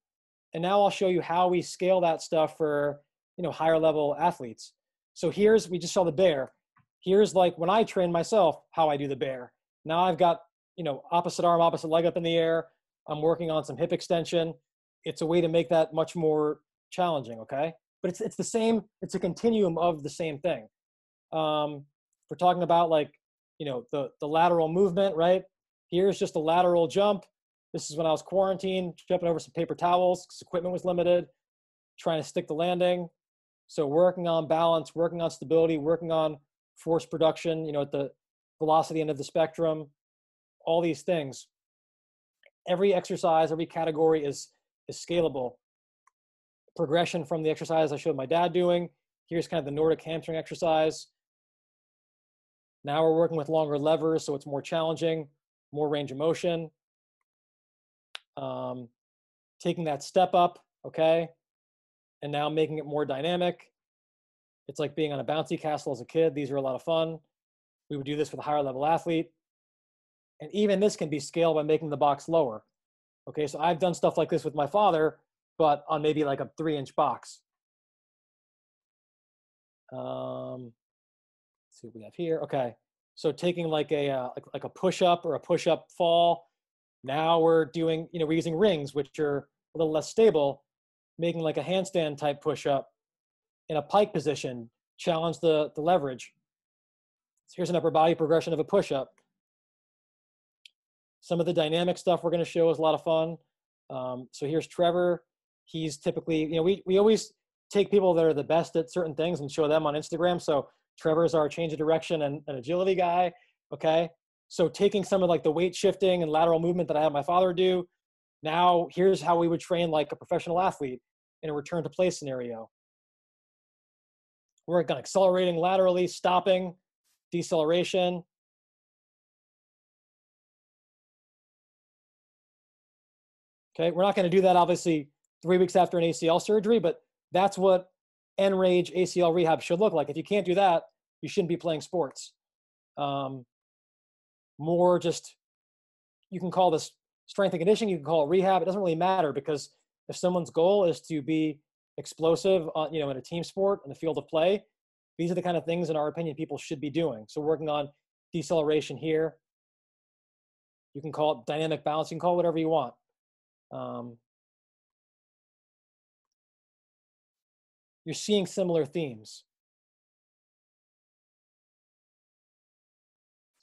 And now i'll show you how we scale that stuff for you know higher level athletes. So here's we just saw the bear. Here's like when i train myself how i do the bear. Now i've got you know opposite arm opposite leg up in the air. I'm working on some hip extension. It's a way to make that much more challenging okay but it's it's the same. It's a continuum of the same thing. Um, we're talking about like you know the the lateral movement, right? Here's just a lateral jump. This is when I was quarantined, jumping over some paper towels because equipment was limited, trying to stick the landing. So working on balance, working on stability, working on force production, you know, at the velocity end of the spectrum, all these things. Every exercise, every category is is scalable progression from the exercise I showed my dad doing. Here's kind of the Nordic hamstring exercise. Now we're working with longer levers, so it's more challenging, more range of motion. Um, taking that step up, okay, and now making it more dynamic. It's like being on a bouncy castle as a kid. These are a lot of fun. We would do this with a higher level athlete. And even this can be scaled by making the box lower. Okay, so I've done stuff like this with my father but on maybe like a three inch box. Um, let's see what we have here. Okay, so taking like a uh, like, like a push up or a push up fall. Now we're doing, you know, we're using rings, which are a little less stable, making like a handstand type push up in a pike position, challenge the, the leverage. So here's an upper body progression of a push up. Some of the dynamic stuff we're going to show is a lot of fun. Um, so here's Trevor he's typically, you know, we, we always take people that are the best at certain things and show them on Instagram. So Trevor's our change of direction and, and agility guy. Okay. So taking some of like the weight shifting and lateral movement that I had my father do, now here's how we would train like a professional athlete in a return to play scenario. We're going accelerating laterally, stopping, deceleration. Okay, we're not going to do that obviously three weeks after an ACL surgery, but that's what end range ACL rehab should look like. If you can't do that, you shouldn't be playing sports. Um, more just, you can call this strength and conditioning, you can call it rehab. It doesn't really matter because if someone's goal is to be explosive, on, you know, in a team sport in the field of play, these are the kind of things, in our opinion, people should be doing. So working on deceleration here. You can call it dynamic balance. You can call it whatever you want. Um, you're seeing similar themes.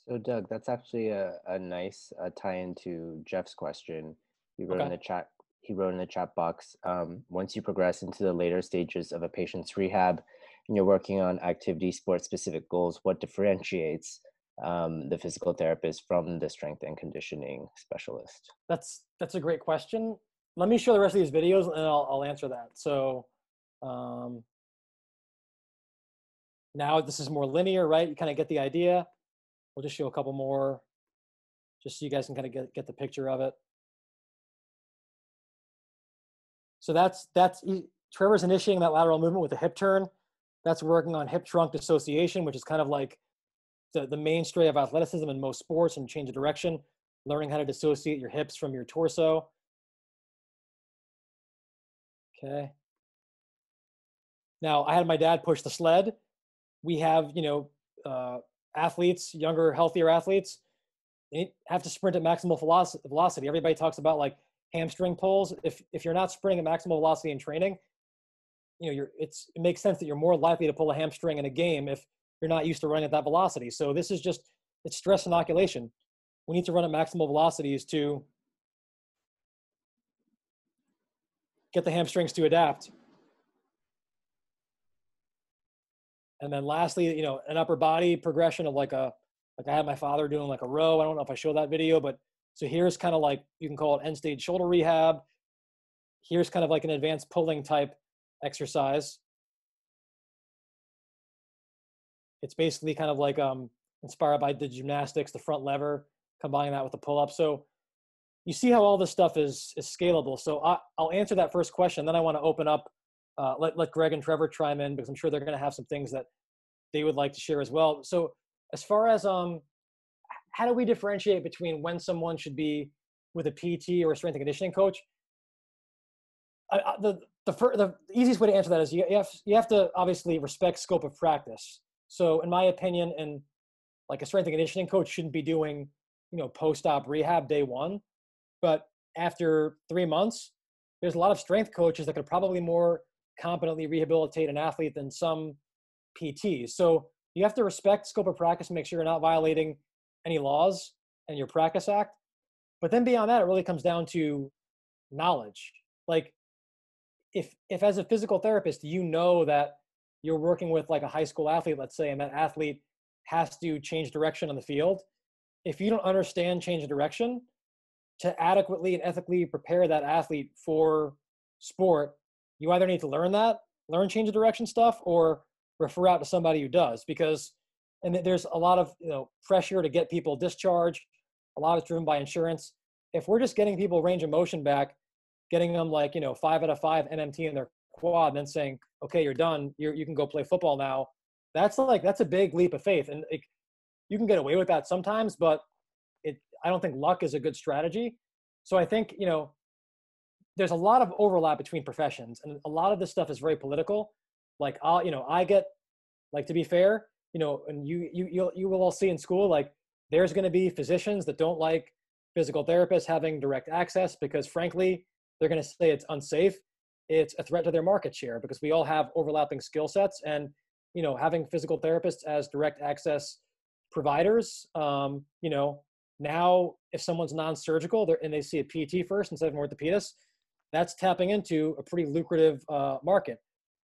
So Doug, that's actually a, a nice uh, tie into Jeff's question. He wrote okay. in the chat. He wrote in the chat box. Um, once you progress into the later stages of a patient's rehab, and you're working on activity sport specific goals, what differentiates um, the physical therapist from the strength and conditioning specialist? That's that's a great question. Let me show the rest of these videos and I'll, I'll answer that. So um, now this is more linear, right? You kind of get the idea. We'll just show a couple more just so you guys can kind of get, get the picture of it. So that's, that's, Trevor's initiating that lateral movement with a hip turn. That's working on hip trunk dissociation, which is kind of like the, the mainstay of athleticism in most sports and change of direction, learning how to dissociate your hips from your torso. Okay. Now, I had my dad push the sled. We have, you know, uh, athletes, younger, healthier athletes, they have to sprint at maximal velocity. Everybody talks about like hamstring pulls. If if you're not sprinting at maximal velocity in training, you know, you're it's it makes sense that you're more likely to pull a hamstring in a game if you're not used to running at that velocity. So this is just it's stress inoculation. We need to run at maximal velocities to get the hamstrings to adapt. And then lastly, you know, an upper body progression of like a, like I had my father doing like a row. I don't know if I show that video, but so here's kind of like, you can call it end stage shoulder rehab. Here's kind of like an advanced pulling type exercise. It's basically kind of like um, inspired by the gymnastics, the front lever, combining that with the pull up. So you see how all this stuff is is scalable. So I, will answer that first question. Then I want to open up uh, let, let Greg and Trevor chime in because I'm sure they're going to have some things that they would like to share as well. So as far as um, how do we differentiate between when someone should be with a PT or a strength and conditioning coach? I, I, the the, fir- the easiest way to answer that is you, you have you have to obviously respect scope of practice. So in my opinion, and like a strength and conditioning coach shouldn't be doing you know post-op rehab day one, but after three months, there's a lot of strength coaches that could probably more competently rehabilitate an athlete than some PTs. So you have to respect scope of practice and make sure you're not violating any laws and your practice act. But then beyond that, it really comes down to knowledge. Like if if as a physical therapist, you know that you're working with like a high school athlete, let's say, and that athlete has to change direction on the field. If you don't understand change of direction, to adequately and ethically prepare that athlete for sport, you either need to learn that, learn change of direction stuff, or refer out to somebody who does. Because and there's a lot of you know pressure to get people discharged. A lot is driven by insurance. If we're just getting people range of motion back, getting them like you know five out of five MMT in their quad, and then saying, okay, you're done, you're, you can go play football now. That's like that's a big leap of faith, and it, you can get away with that sometimes, but it I don't think luck is a good strategy. So I think you know there's a lot of overlap between professions and a lot of this stuff is very political. Like i'll you know i get like to be fair you know and you you you'll, you will all see in school like there's going to be physicians that don't like physical therapists having direct access because frankly they're going to say it's unsafe. It's a threat to their market share because we all have overlapping skill sets and you know having physical therapists as direct access providers um, you know now if someone's non-surgical and they see a pt first instead of an orthopedist that's tapping into a pretty lucrative uh, market.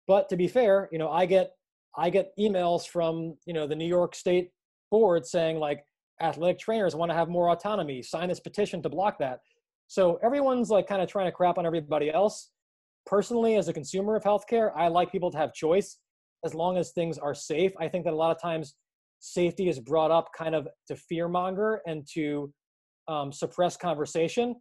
But to be fair, you know, I get I get emails from you know the New York State board saying like athletic trainers want to have more autonomy. Sign this petition to block that. So everyone's like kind of trying to crap on everybody else. Personally, as a consumer of healthcare, I like people to have choice as long as things are safe. I think that a lot of times safety is brought up kind of to fearmonger and to um, suppress conversation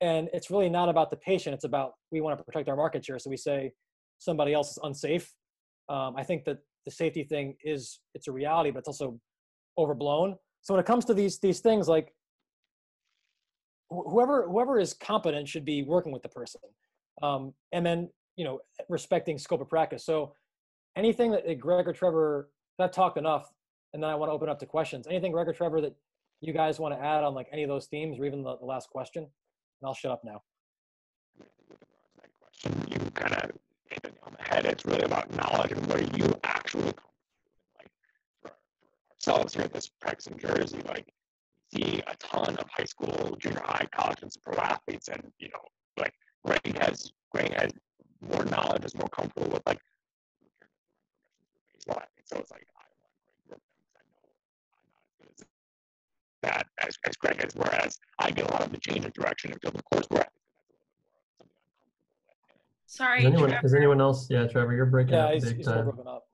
and it's really not about the patient it's about we want to protect our market share so we say somebody else is unsafe um, i think that the safety thing is it's a reality, but it's also overblown. So when it comes to these these things, like whoever whoever is competent should be working with the person, um, and then you know respecting scope of practice. So anything that Greg or Trevor, I've talked enough, and then I want to open up to questions. Anything Greg or Trevor that you guys want to add on like any of those themes, or even the, the last question? And I'll shut up now. You kind of hit it on the head. It's really about knowledge and what are you actually like for, for ourselves here at this practice in Jersey, like see a ton of high school, junior high, college, and pro athletes, and you know, like Greg has Greg has more knowledge, is more comfortable with like So it's like I want Greg work them because I know I'm not as good as that as, as Greg is. Whereas I get a lot of the change of direction and field of course where I think that's a little bit more something I'm comfortable with. Sorry. Is anyone, is anyone else? Yeah, Trevor, you're breaking yeah, up he's, big he's time. Up.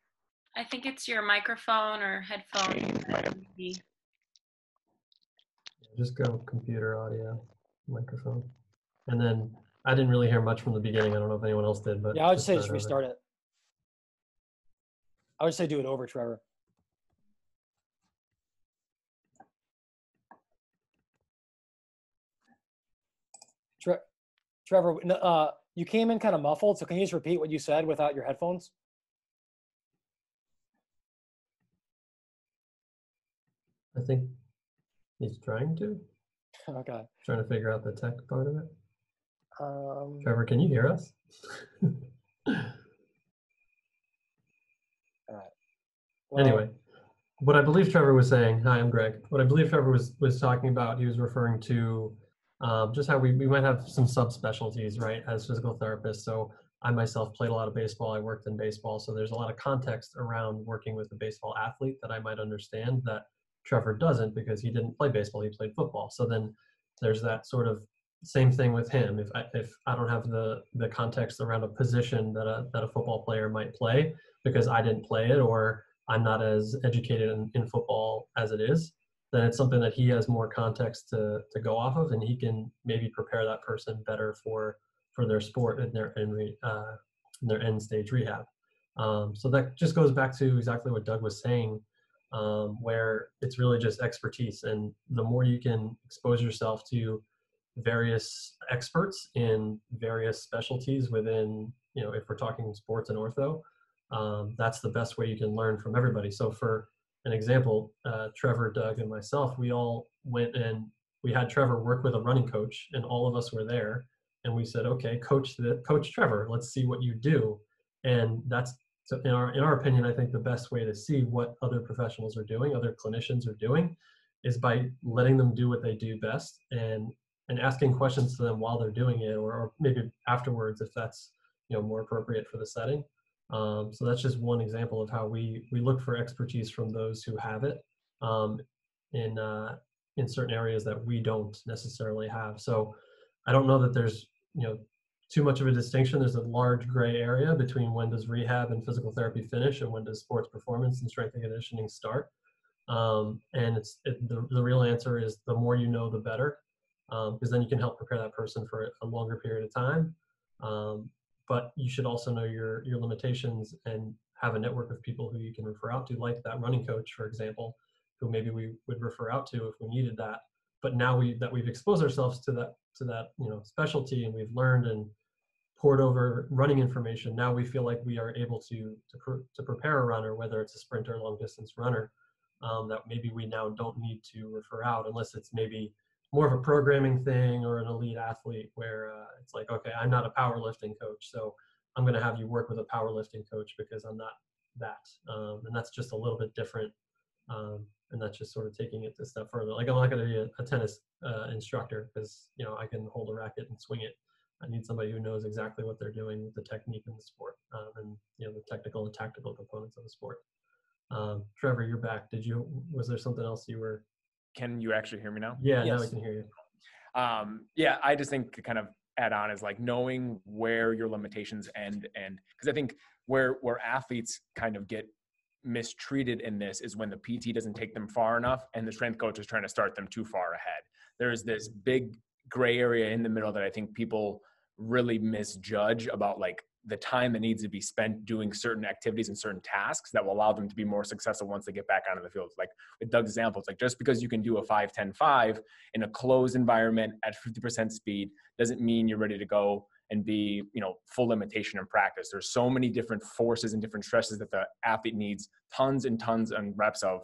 I think it's your microphone or headphone. Just go computer audio, microphone. And then I didn't really hear much from the beginning. I don't know if anyone else did, but yeah, I would say just restart it. I would say do it over, Trevor. Trevor, uh, you came in kind of muffled, so can you just repeat what you said without your headphones? I think he's trying to. Okay. Trying to figure out the tech part of it. Um, Trevor, can you hear us? well, anyway, what I believe Trevor was saying, hi, I'm Greg. What I believe Trevor was, was talking about, he was referring to um, just how we, we might have some subspecialties, right, as physical therapists. So I myself played a lot of baseball. I worked in baseball. So there's a lot of context around working with a baseball athlete that I might understand that Trevor doesn't because he didn't play baseball, he played football. So then there's that sort of same thing with him. If I, if I don't have the, the context around a position that a, that a football player might play because I didn't play it or I'm not as educated in, in football as it is, then it's something that he has more context to, to go off of and he can maybe prepare that person better for, for their sport and their, in, uh, in their end stage rehab. Um, so that just goes back to exactly what Doug was saying, um, where it's really just expertise. And the more you can expose yourself to various experts in various specialties within, you know, if we're talking sports and ortho, um, that's the best way you can learn from everybody. So for an example, uh, Trevor, Doug, and myself, we all went and we had Trevor work with a running coach, and all of us were there. And we said, okay, coach the coach Trevor, let's see what you do. And that's so in our in our opinion, I think the best way to see what other professionals are doing, other clinicians are doing, is by letting them do what they do best and and asking questions to them while they're doing it or, or maybe afterwards if that's you know more appropriate for the setting um, so that's just one example of how we we look for expertise from those who have it um, in uh, in certain areas that we don't necessarily have. So i don't know that there's you know too much of a distinction. There's a large gray area between when does rehab and physical therapy finish and when does sports performance and strength and conditioning start. Um, and it's it, the, the real answer is the more you know the better because um, then you can help prepare that person for a longer period of time. Um, but you should also know your your limitations and have a network of people who you can refer out to, like that running coach, for example, who maybe we would refer out to if we needed that. But now we that we've exposed ourselves to that to that you know specialty and we've learned and poured over running information. Now we feel like we are able to to, pr- to prepare a runner, whether it's a sprinter, or long distance runner, um, that maybe we now don't need to refer out unless it's maybe more of a programming thing or an elite athlete where uh, it's like, okay, I'm not a powerlifting coach, so I'm going to have you work with a powerlifting coach because I'm not that. Um, and that's just a little bit different. Um, and that's just sort of taking it a step further. Like I'm not going to be a, a tennis uh, instructor because you know I can hold a racket and swing it. I need somebody who knows exactly what they're doing with the technique in the sport um, and you know the technical and tactical components of the sport. Um, Trevor, you're back. Did you? Was there something else you were can you actually hear me now? Yeah, yes. now I can hear you. Um, yeah, I just think to kind of add on is like knowing where your limitations end, and because I think where where athletes kind of get mistreated in this is when the PT doesn't take them far enough, and the strength coach is trying to start them too far ahead. There's this big gray area in the middle that I think people really misjudge about like the time that needs to be spent doing certain activities and certain tasks that will allow them to be more successful once they get back out onto the field. Like with Doug's example, it's like just because you can do a 5 10 5 in a closed environment at 50% speed doesn't mean you're ready to go and be, you know, full limitation in practice. There's so many different forces and different stresses that the athlete needs tons and tons and reps of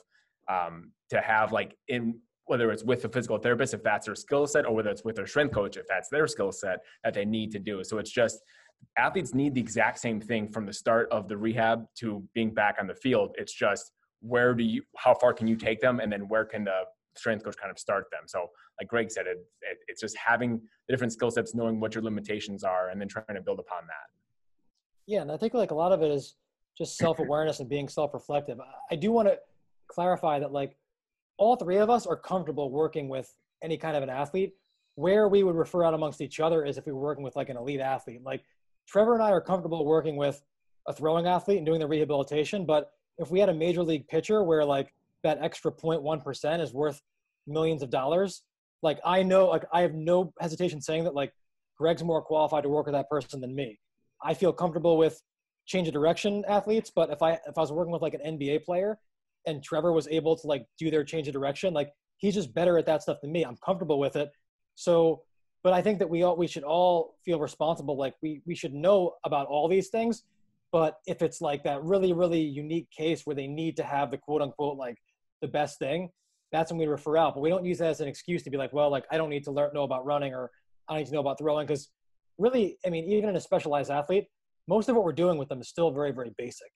um, to have like in whether it's with a physical therapist if that's their skill set or whether it's with their strength coach if that's their skill set that they need to do. So it's just athletes need the exact same thing from the start of the rehab to being back on the field. It's just where do you, how far can you take them, and then where can the strength coach kind of start them. So, like Greg said, it, it it's just having the different skill sets, knowing what your limitations are, and then trying to build upon that. Yeah, and I think like a lot of it is just self awareness and being self reflective. I do want to clarify that like all three of us are comfortable working with any kind of an athlete. Where we would refer out amongst each other is if we were working with like an elite athlete. Like Trevor and I are comfortable working with a throwing athlete and doing the rehabilitation. But if we had a major league pitcher where like that extra 0.1% is worth millions of dollars, like I know, like I have no hesitation saying that like Greg's more qualified to work with that person than me. I feel comfortable with change of direction athletes, but if I if I was working with like an NBA player and Trevor was able to like do their change of direction, like he's just better at that stuff than me. I'm comfortable with it. So but I think that we all we should all feel responsible. Like we we should know about all these things. But if it's like that really really unique case where they need to have the quote unquote like the best thing, that's when we refer out. But we don't use that as an excuse to be like, well, like I don't need to learn know about running or I don't need to know about throwing because really, I mean, even in a specialized athlete, most of what we're doing with them is still very very basic.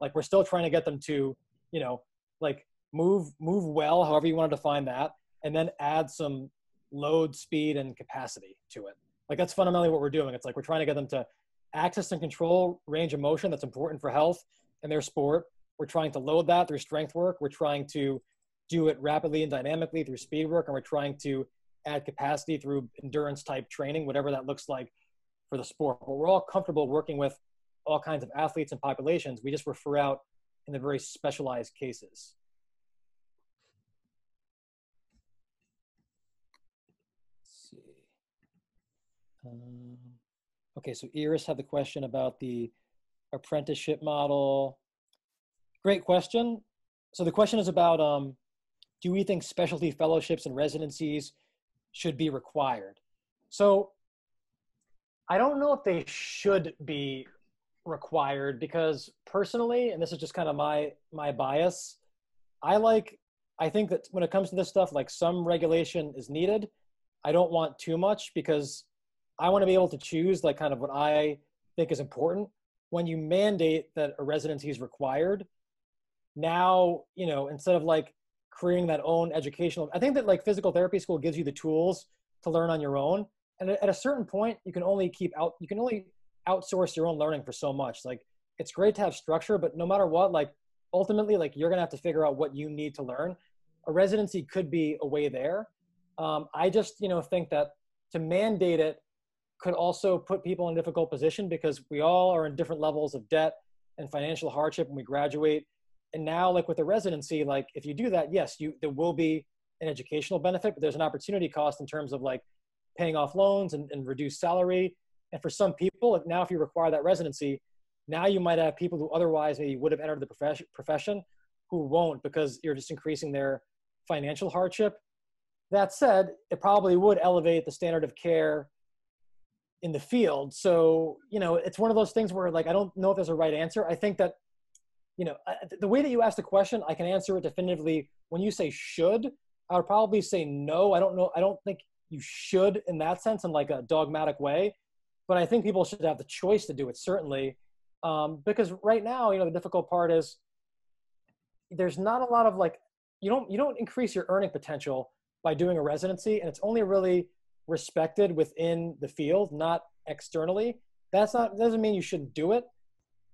Like we're still trying to get them to you know like move move well, however you want to define that, and then add some load, speed, and capacity to it. Like that's fundamentally what we're doing. It's like we're trying to get them to access and control range of motion that's important for health in their sport. We're trying to load that through strength work. We're trying to do it rapidly and dynamically through speed work, and we're trying to add capacity through endurance type training, whatever that looks like for the sport. But we're all comfortable working with all kinds of athletes and populations. We just refer out in the very specialized cases. Um, okay, so Iris had the question about the apprenticeship model. Great question. So the question is about um, do we think specialty fellowships and residencies should be required? So I don't know if they should be required because personally, and this is just kind of my my bias, I like I think that when it comes to this stuff, like some regulation is needed. I don't want too much because I want to be able to choose like kind of what I think is important. When you mandate that a residency is required, now, you know, instead of like creating that own educational, I think that like physical therapy school gives you the tools to learn on your own. And at a certain point, you can only keep out, you can only outsource your own learning for so much. Like it's great to have structure, but no matter what, like ultimately, like you're to have to figure out what you need to learn. A residency could be a way there. Um, I just, you know, think that to mandate it could also put people in a difficult position because we all are in different levels of debt and financial hardship when we graduate. And now, like with the residency, like if you do that, yes, you there will be an educational benefit, but there's an opportunity cost in terms of like paying off loans and, and reduced salary. And for some people, now if you require that residency, now you might have people who otherwise maybe would have entered the profession, profession who won't because you're just increasing their financial hardship. That said, it probably would elevate the standard of care in the field. So, you know, it's one of those things where like I don't know if there's a right answer. I think that you know, the way that you asked the question, I can answer it definitively. When you say should, I would probably say no. I don't know. I don't think you should in that sense in like a dogmatic way, but I think people should have the choice to do it certainly. Um, because right now, you know, the difficult part is there's not a lot of like you don't you don't increase your earning potential by doing a residency, and it's only really respected within the field, not externally. That's not doesn't mean you shouldn't do it,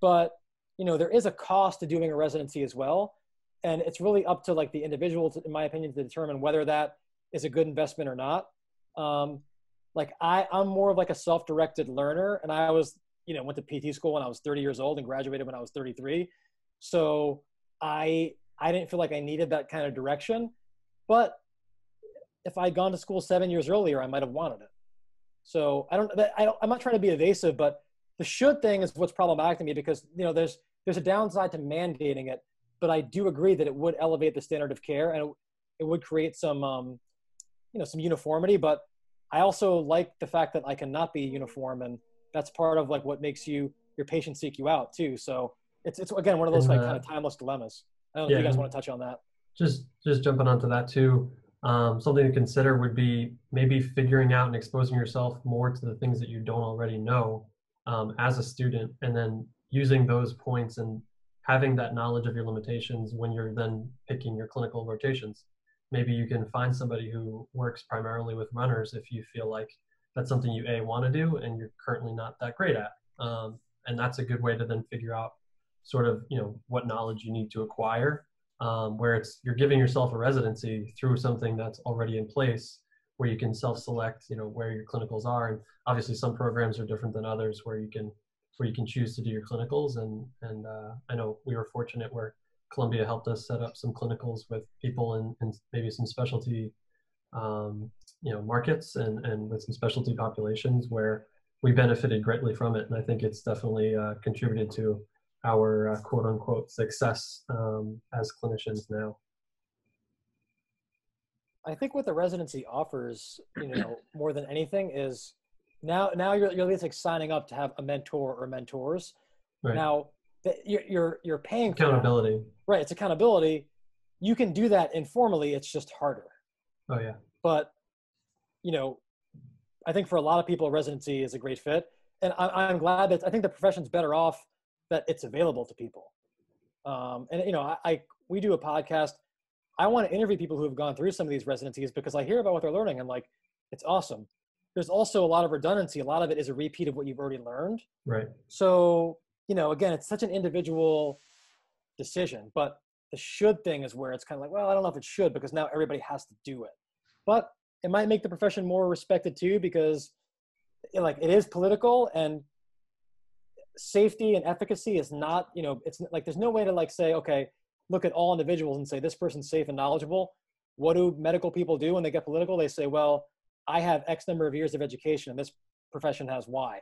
but you know there is a cost to doing a residency as well, and it's really up to like the individual, to, in my opinion, to determine whether that is a good investment or not. Um, like I, I'm more of like a self-directed learner, and I was you know went to PT school when I was 30 years old and graduated when I was 33, so I I didn't feel like I needed that kind of direction, but if I'd gone to school seven years earlier, I might have wanted it. So I don't, I don't, I'm not trying to be evasive, but the should thing is what's problematic to me because, you know, there's, there's a downside to mandating it, but I do agree that it would elevate the standard of care and it, it would create some, um, you know, some uniformity, but I also like the fact that I cannot be uniform and that's part of like what makes you, your patients seek you out too. So it's, it's again, one of those like uh, kind of timeless dilemmas. I don't know if you guys want to touch on that. just just jumping onto that too um, something to consider would be maybe figuring out and exposing yourself more to the things that you don't already know um, as a student and then using those points and having that knowledge of your limitations when you're then picking your clinical rotations. Maybe you can find somebody who works primarily with runners if you feel like that's something you a want to do and you're currently not that great at. Um, and that's a good way to then figure out sort of you know what knowledge you need to acquire um, where it's you're giving yourself a residency through something that's already in place where you can self-select you know where your clinicals are. And obviously some programs are different than others where you can where you can choose to do your clinicals. And and uh, i know we were fortunate where columbia helped us set up some clinicals with people in, in maybe some specialty um, you know markets and and with some specialty populations where we benefited greatly from it. And i think it's definitely uh, contributed to our uh, quote unquote success um, as clinicians now. I think what the residency offers, you know, more than anything is now now you're you're at least like signing up to have a mentor or mentors. Right. Now you're you're you're paying for. Accountability. Right, it's accountability. You can do that informally. It's just harder. Oh yeah. But you know, I think for a lot of people, residency is a great fit, and I, I'm glad that I think the profession's better off that it's available to people. Um, and you know, I, I we do a podcast. I want to interview people who have gone through some of these residencies because I hear about what they're learning. I'm like, it's awesome. There's also a lot of redundancy. A lot of it is a repeat of what you've already learned. Right. So, you know, again, it's such an individual decision, but the should thing is where it's kind of like, well, I don't know if it should because now everybody has to do it. But it might make the profession more respected too because like it is political and safety and efficacy is not, you know, it's like there's no way to like say, okay, look at all individuals and say this person's safe and knowledgeable. What do medical people do when they get political? They say, well, I have X number of years of education and this profession has Y,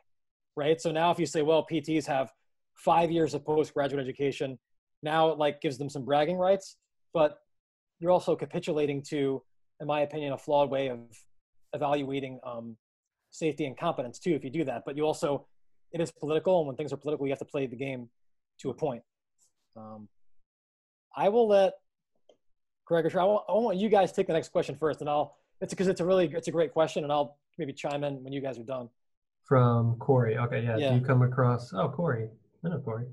right? So now if you say, well, PTs have five years of postgraduate education, now it like gives them some bragging rights, but you're also capitulating to, in my opinion, a flawed way of evaluating um, safety and competence too. If you do that, but you also, it is political, and when things are political, you have to play the game to a point. Um, I will let Greg or Trey- I want, I want you guys to take the next question first, and I'll. It's because it's a really it's a great question, and I'll maybe chime in when you guys are done. From Corey. Okay, yeah. Yeah. Do you come across? Oh, Corey. I know Corey.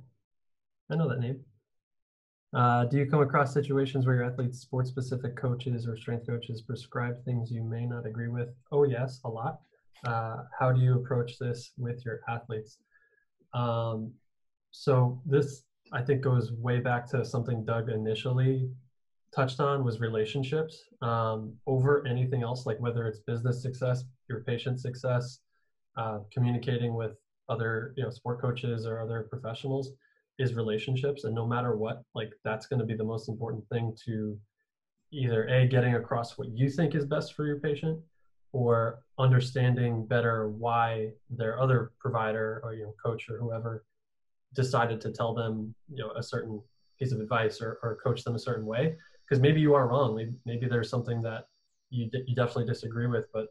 I know that name. Uh, do you come across situations where your athletes, sports-specific coaches or strength coaches prescribe things you may not agree with? Oh, yes, a lot. Uh, how do you approach this with your athletes? Um, so this, I think, goes way back to something Doug initially touched on was relationships um, over anything else, like whether it's business success, your patient success, uh, communicating with other, you know, sport coaches or other professionals is relationships. And no matter what, like that's going to be the most important thing to either a getting across what you think is best for your patient or understanding better why their other provider or you know coach or whoever decided to tell them you know a certain piece of advice or, or coach them a certain way. Because maybe you are wrong. Maybe, maybe there's something that you, d- you definitely disagree with but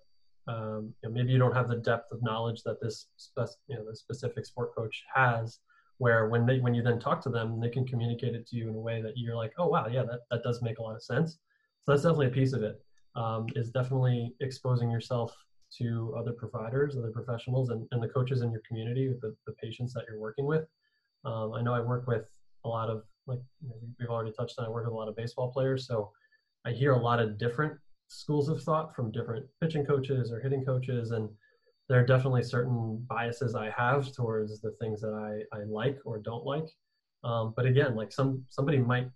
um, you know, maybe you don't have the depth of knowledge that this spec- you know the specific sport coach has where when they when you then talk to them they can communicate it to you in a way that you're like oh wow yeah that, that does make a lot of sense. So that's definitely a piece of it um, is definitely exposing yourself to other providers other professionals and, and the coaches in your community the, the patients that you're working with um, i know i work with a lot of like we've already touched on i work with a lot of baseball players so i hear a lot of different schools of thought from different pitching coaches or hitting coaches and there are definitely certain biases I have towards the things that I, I like or don't like. Um, but again, like some somebody might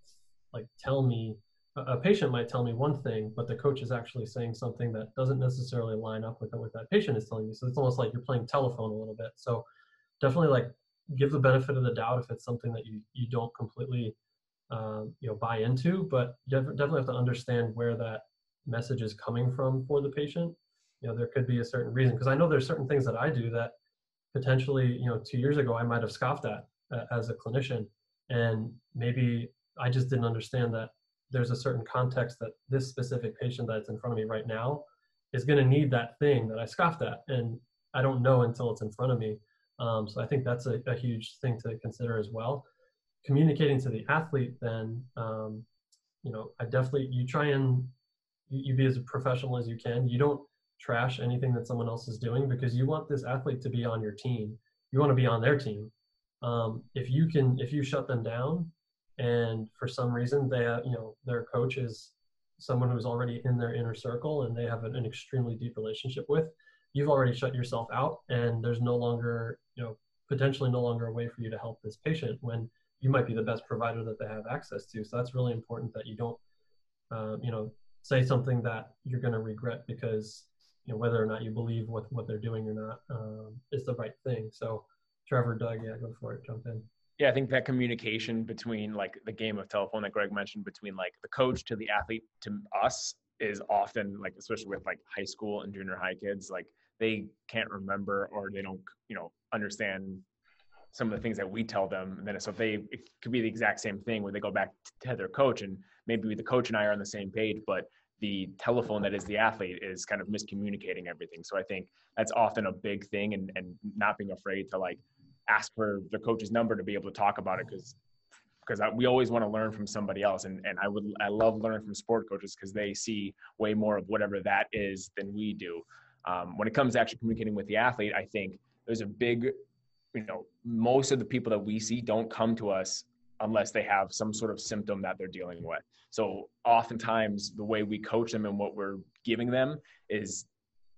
like tell me a, patient might tell me one thing, but the coach is actually saying something that doesn't necessarily line up with what that patient is telling you. So it's almost like you're playing telephone a little bit. So definitely like give the benefit of the doubt if it's something that you you don't completely um, you know buy into, but def- definitely have to understand where that message is coming from for the patient you know there could be a certain reason because i know there's certain things that i do that potentially you know two years ago i might have scoffed at uh, as a clinician and maybe i just didn't understand that there's a certain context that this specific patient that's in front of me right now is going to need that thing that i scoffed at and i don't know until it's in front of me um, so i think that's a, a, huge thing to consider as well communicating to the athlete then um, you know i definitely you try and you be as professional as you can you don't trash anything that someone else is doing because you want this athlete to be on your team. You want to be on their team. Um, if you can, if you shut them down, and for some reason they, you know, their coach is someone who's already in their inner circle and they have an, an extremely deep relationship with, you've already shut yourself out, and there's no longer, you know, potentially no longer a way for you to help this patient when you might be the best provider that they have access to. So that's really important that you don't, uh, you know, say something that you're going to regret because you know whether or not you believe what what they're doing or not um, is the right thing. So Trevor, Doug, yeah, go for it, jump in. Yeah, I think that communication between like the game of telephone that Greg mentioned between like the coach to the athlete to us is often like especially with like high school and junior high kids like they can't remember or they don't you know understand some of the things that we tell them and then so if they it could be the exact same thing where they go back to their coach and maybe the coach and i are on the same page but the telephone that is the athlete is kind of miscommunicating everything. So I think that's often a big thing and, and not being afraid to like ask for the coach's number to be able to talk about it because because we always want to learn from somebody else and, and i would i love learning from sport coaches because they see way more of whatever that is than we do um, when it comes to actually communicating with the athlete i think there's a big you know most of the people that we see don't come to us unless they have some sort of symptom that they're dealing with. So oftentimes the way we coach them and what we're giving them is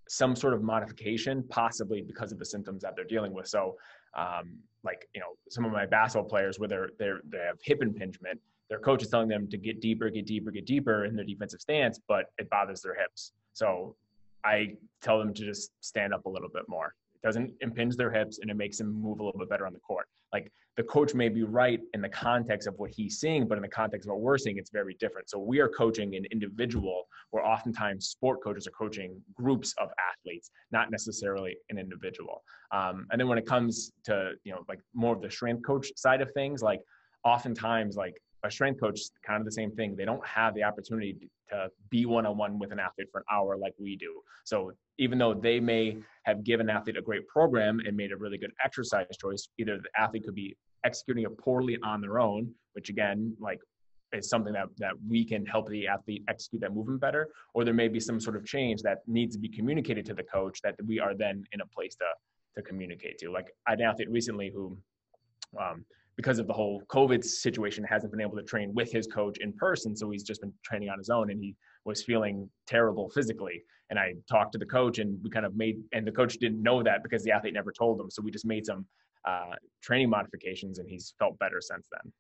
some sort of modification, possibly because of the symptoms that they're dealing with. So um, like, you know, some of my basketball players where they're, they're, they have hip impingement, their coach is telling them to get deeper, get deeper, get deeper in their defensive stance, but it bothers their hips. So I tell them to just stand up a little bit more It doesn't impinge their hips and it makes them move a little bit better on the court. Like the coach may be right in the context of what he's seeing, but in the context of what we're seeing, it's very different. So we are coaching an individual where oftentimes sport coaches are coaching groups of athletes, not necessarily an individual. Um, and then when it comes to, you know, like more of the strength coach side of things, like oftentimes like a strength coach kind of the same thing. They don't have the opportunity to be one-on-one with an athlete for an hour like we do. So even though they may have given an athlete a great program and made a really good exercise choice either the athlete could be executing it poorly on their own which again like is something that, that we can help the athlete execute that movement better or there may be some sort of change that needs to be communicated to the coach that we are then in a place to to communicate to. Like i had an athlete recently who um, because of the whole COVID situation, hasn't been able to train with his coach in person. So he's just been training on his own and he was feeling terrible physically. And I talked to the coach and we kind of made, and the coach didn't know that because the athlete never told him. So we just made some uh, training modifications and he's felt better since then.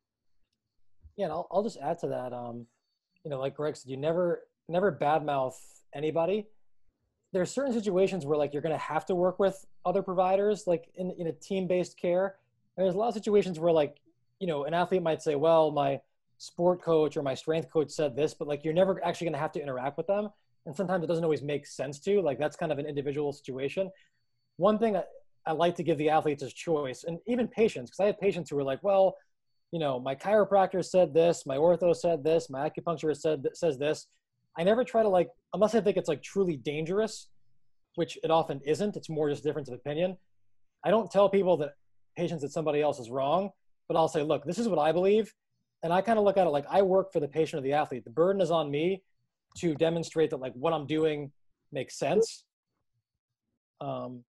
Yeah, and I'll, I'll just add to that. Um, you know, like Greg said, you never, never badmouth anybody. There are certain situations where like you're going to have to work with other providers, like in, in a team-based care there's a lot of situations where like you know an athlete might say well my sport coach or my strength coach said this but like you're never actually going to have to interact with them. And sometimes it doesn't always make sense to like that's kind of an individual situation. One thing I, I like to give the athletes is choice and even patients because i have patients who are like well you know my chiropractor said this my ortho said this my acupuncturist said says this. I never try to like unless i think it's like truly dangerous which it often isn't it's more just difference of opinion i don't tell people that patients that somebody else is wrong, but I'll say, look, this is what I believe. And I kind of look at it like I work for the patient or the athlete. The burden is on me to demonstrate that like what I'm doing makes sense. Um.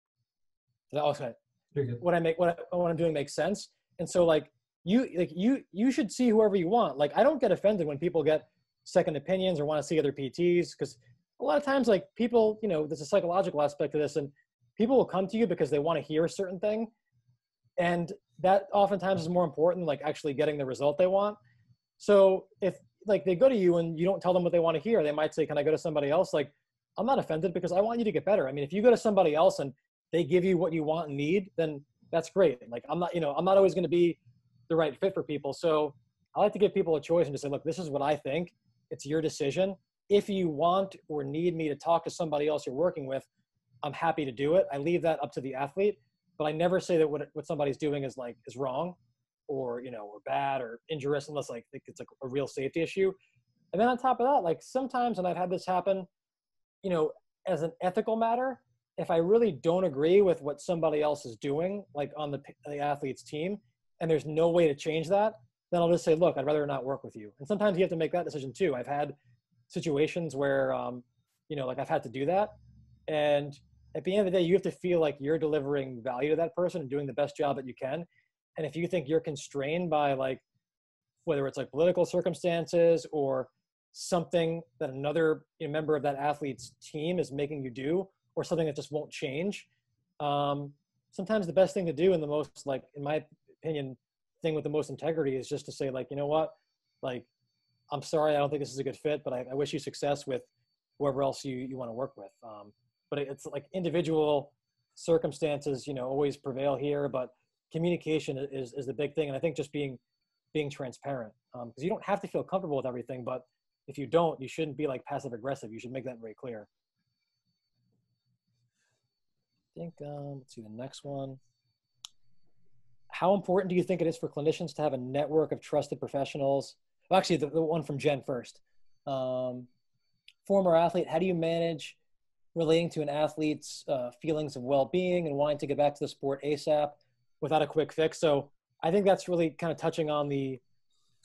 What I make, what, I, what I'm doing makes sense. And so like you, like you, you should see whoever you want. Like I don't get offended when people get second opinions or want to see other PTs because a lot of times like people, you know, there's a psychological aspect to this and people will come to you because they want to hear a certain thing and that oftentimes is more important like actually getting the result they want. So if like they go to you and you don't tell them what they want to hear they might say can i go to somebody else? Like i'm not offended because i want you to get better. I mean if you go to somebody else and they give you what you want and need then that's great. Like i'm not you know i'm not always going to be the right fit for people. So i like to give people a choice and just say look this is what i think. It's your decision. If you want or need me to talk to somebody else you're working with I'm happy to do it. I leave that up to the athlete, but I never say that what, what somebody's doing is like is wrong or you know or bad or injurious unless like think it's like a real safety issue. And then on top of that, like sometimes, and I've had this happen, you know, as an ethical matter, if I really don't agree with what somebody else is doing, like on the, the athlete's team, and there's no way to change that, then I'll just say, look, I'd rather not work with you. And sometimes you have to make that decision too. I've had situations where, um, you know, like I've had to do that. And at the end of the day, you have to feel like you're delivering value to that person and doing the best job that you can. And if you think you're constrained by like, whether it's like political circumstances or something that another member of that athlete's team is making you do, or something that just won't change, um, sometimes the best thing to do and the most like, in my opinion, thing with the most integrity is just to say like, you know what, like, I'm sorry, I don't think this is a good fit, but I, I wish you success with whoever else you, you want to work with. Um, but it's like individual circumstances, you know, always prevail here, but communication is, is the big thing. And I think just being, being transparent, because um, you don't have to feel comfortable with everything, but if you don't, you shouldn't be like passive aggressive. You should make that very clear. I think, um, let's see the next one. How important do you think it is for clinicians to have a network of trusted professionals? Well, actually, the, the one from Jen first. Um, former athlete, how do you manage relating to an athlete's uh, feelings of well-being and wanting to get back to the sport ASAP without a quick fix? So I think that's really kind of touching on the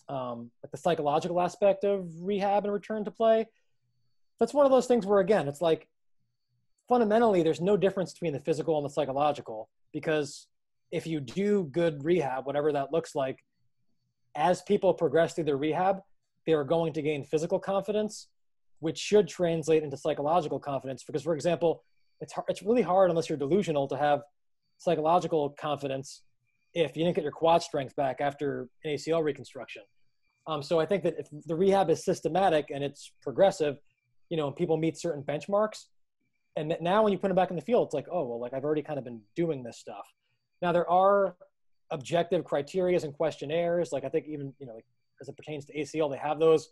um, like the psychological aspect of rehab and return to play. That's one of those things where again, it's like fundamentally there's no difference between the physical and the psychological because if you do good rehab, whatever that looks like, as people progress through their rehab, they are going to gain physical confidence, which should translate into psychological confidence. Because, for example, it's hard, it's really hard unless you're delusional to have psychological confidence if you didn't get your quad strength back after an ACL reconstruction. Um, so I think that if the rehab is systematic and it's progressive, you know, people meet certain benchmarks, and now when you put them back in the field, it's like, oh, well, like I've already kind of been doing this stuff. Now there are objective criterias and questionnaires. Like I think even, you know, like as it pertains to ACL, they have those.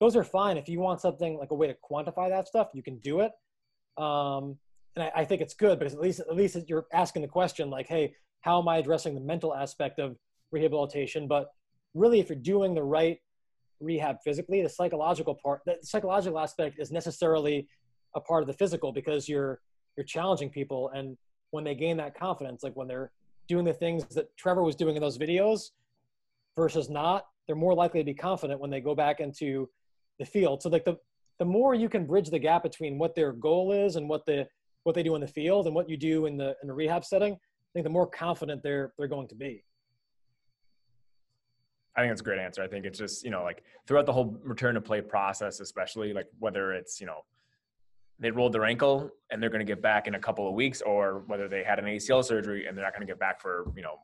Those are fine. If you want something like a way to quantify that stuff, you can do it. Um, and I, I think it's good because at least at least you're asking the question like, hey, how am I addressing the mental aspect of rehabilitation? But really, if you're doing the right rehab physically, the psychological part, the psychological aspect is necessarily a part of the physical because you're you're challenging people, and when they gain that confidence, like when they're doing the things that Trevor was doing in those videos versus not, they're more likely to be confident when they go back into the field. So like the the more you can bridge the gap between what their goal is and what the what they do in the field and what you do in the in the rehab setting, I think the more confident they're they're going to be. I think it's a great answer. I think it's just, you know, like throughout the whole return to play process, especially like whether it's, you know, they rolled their ankle and they're going to get back in a couple of weeks, or whether they had an ACL surgery and they're not going to get back for, you know,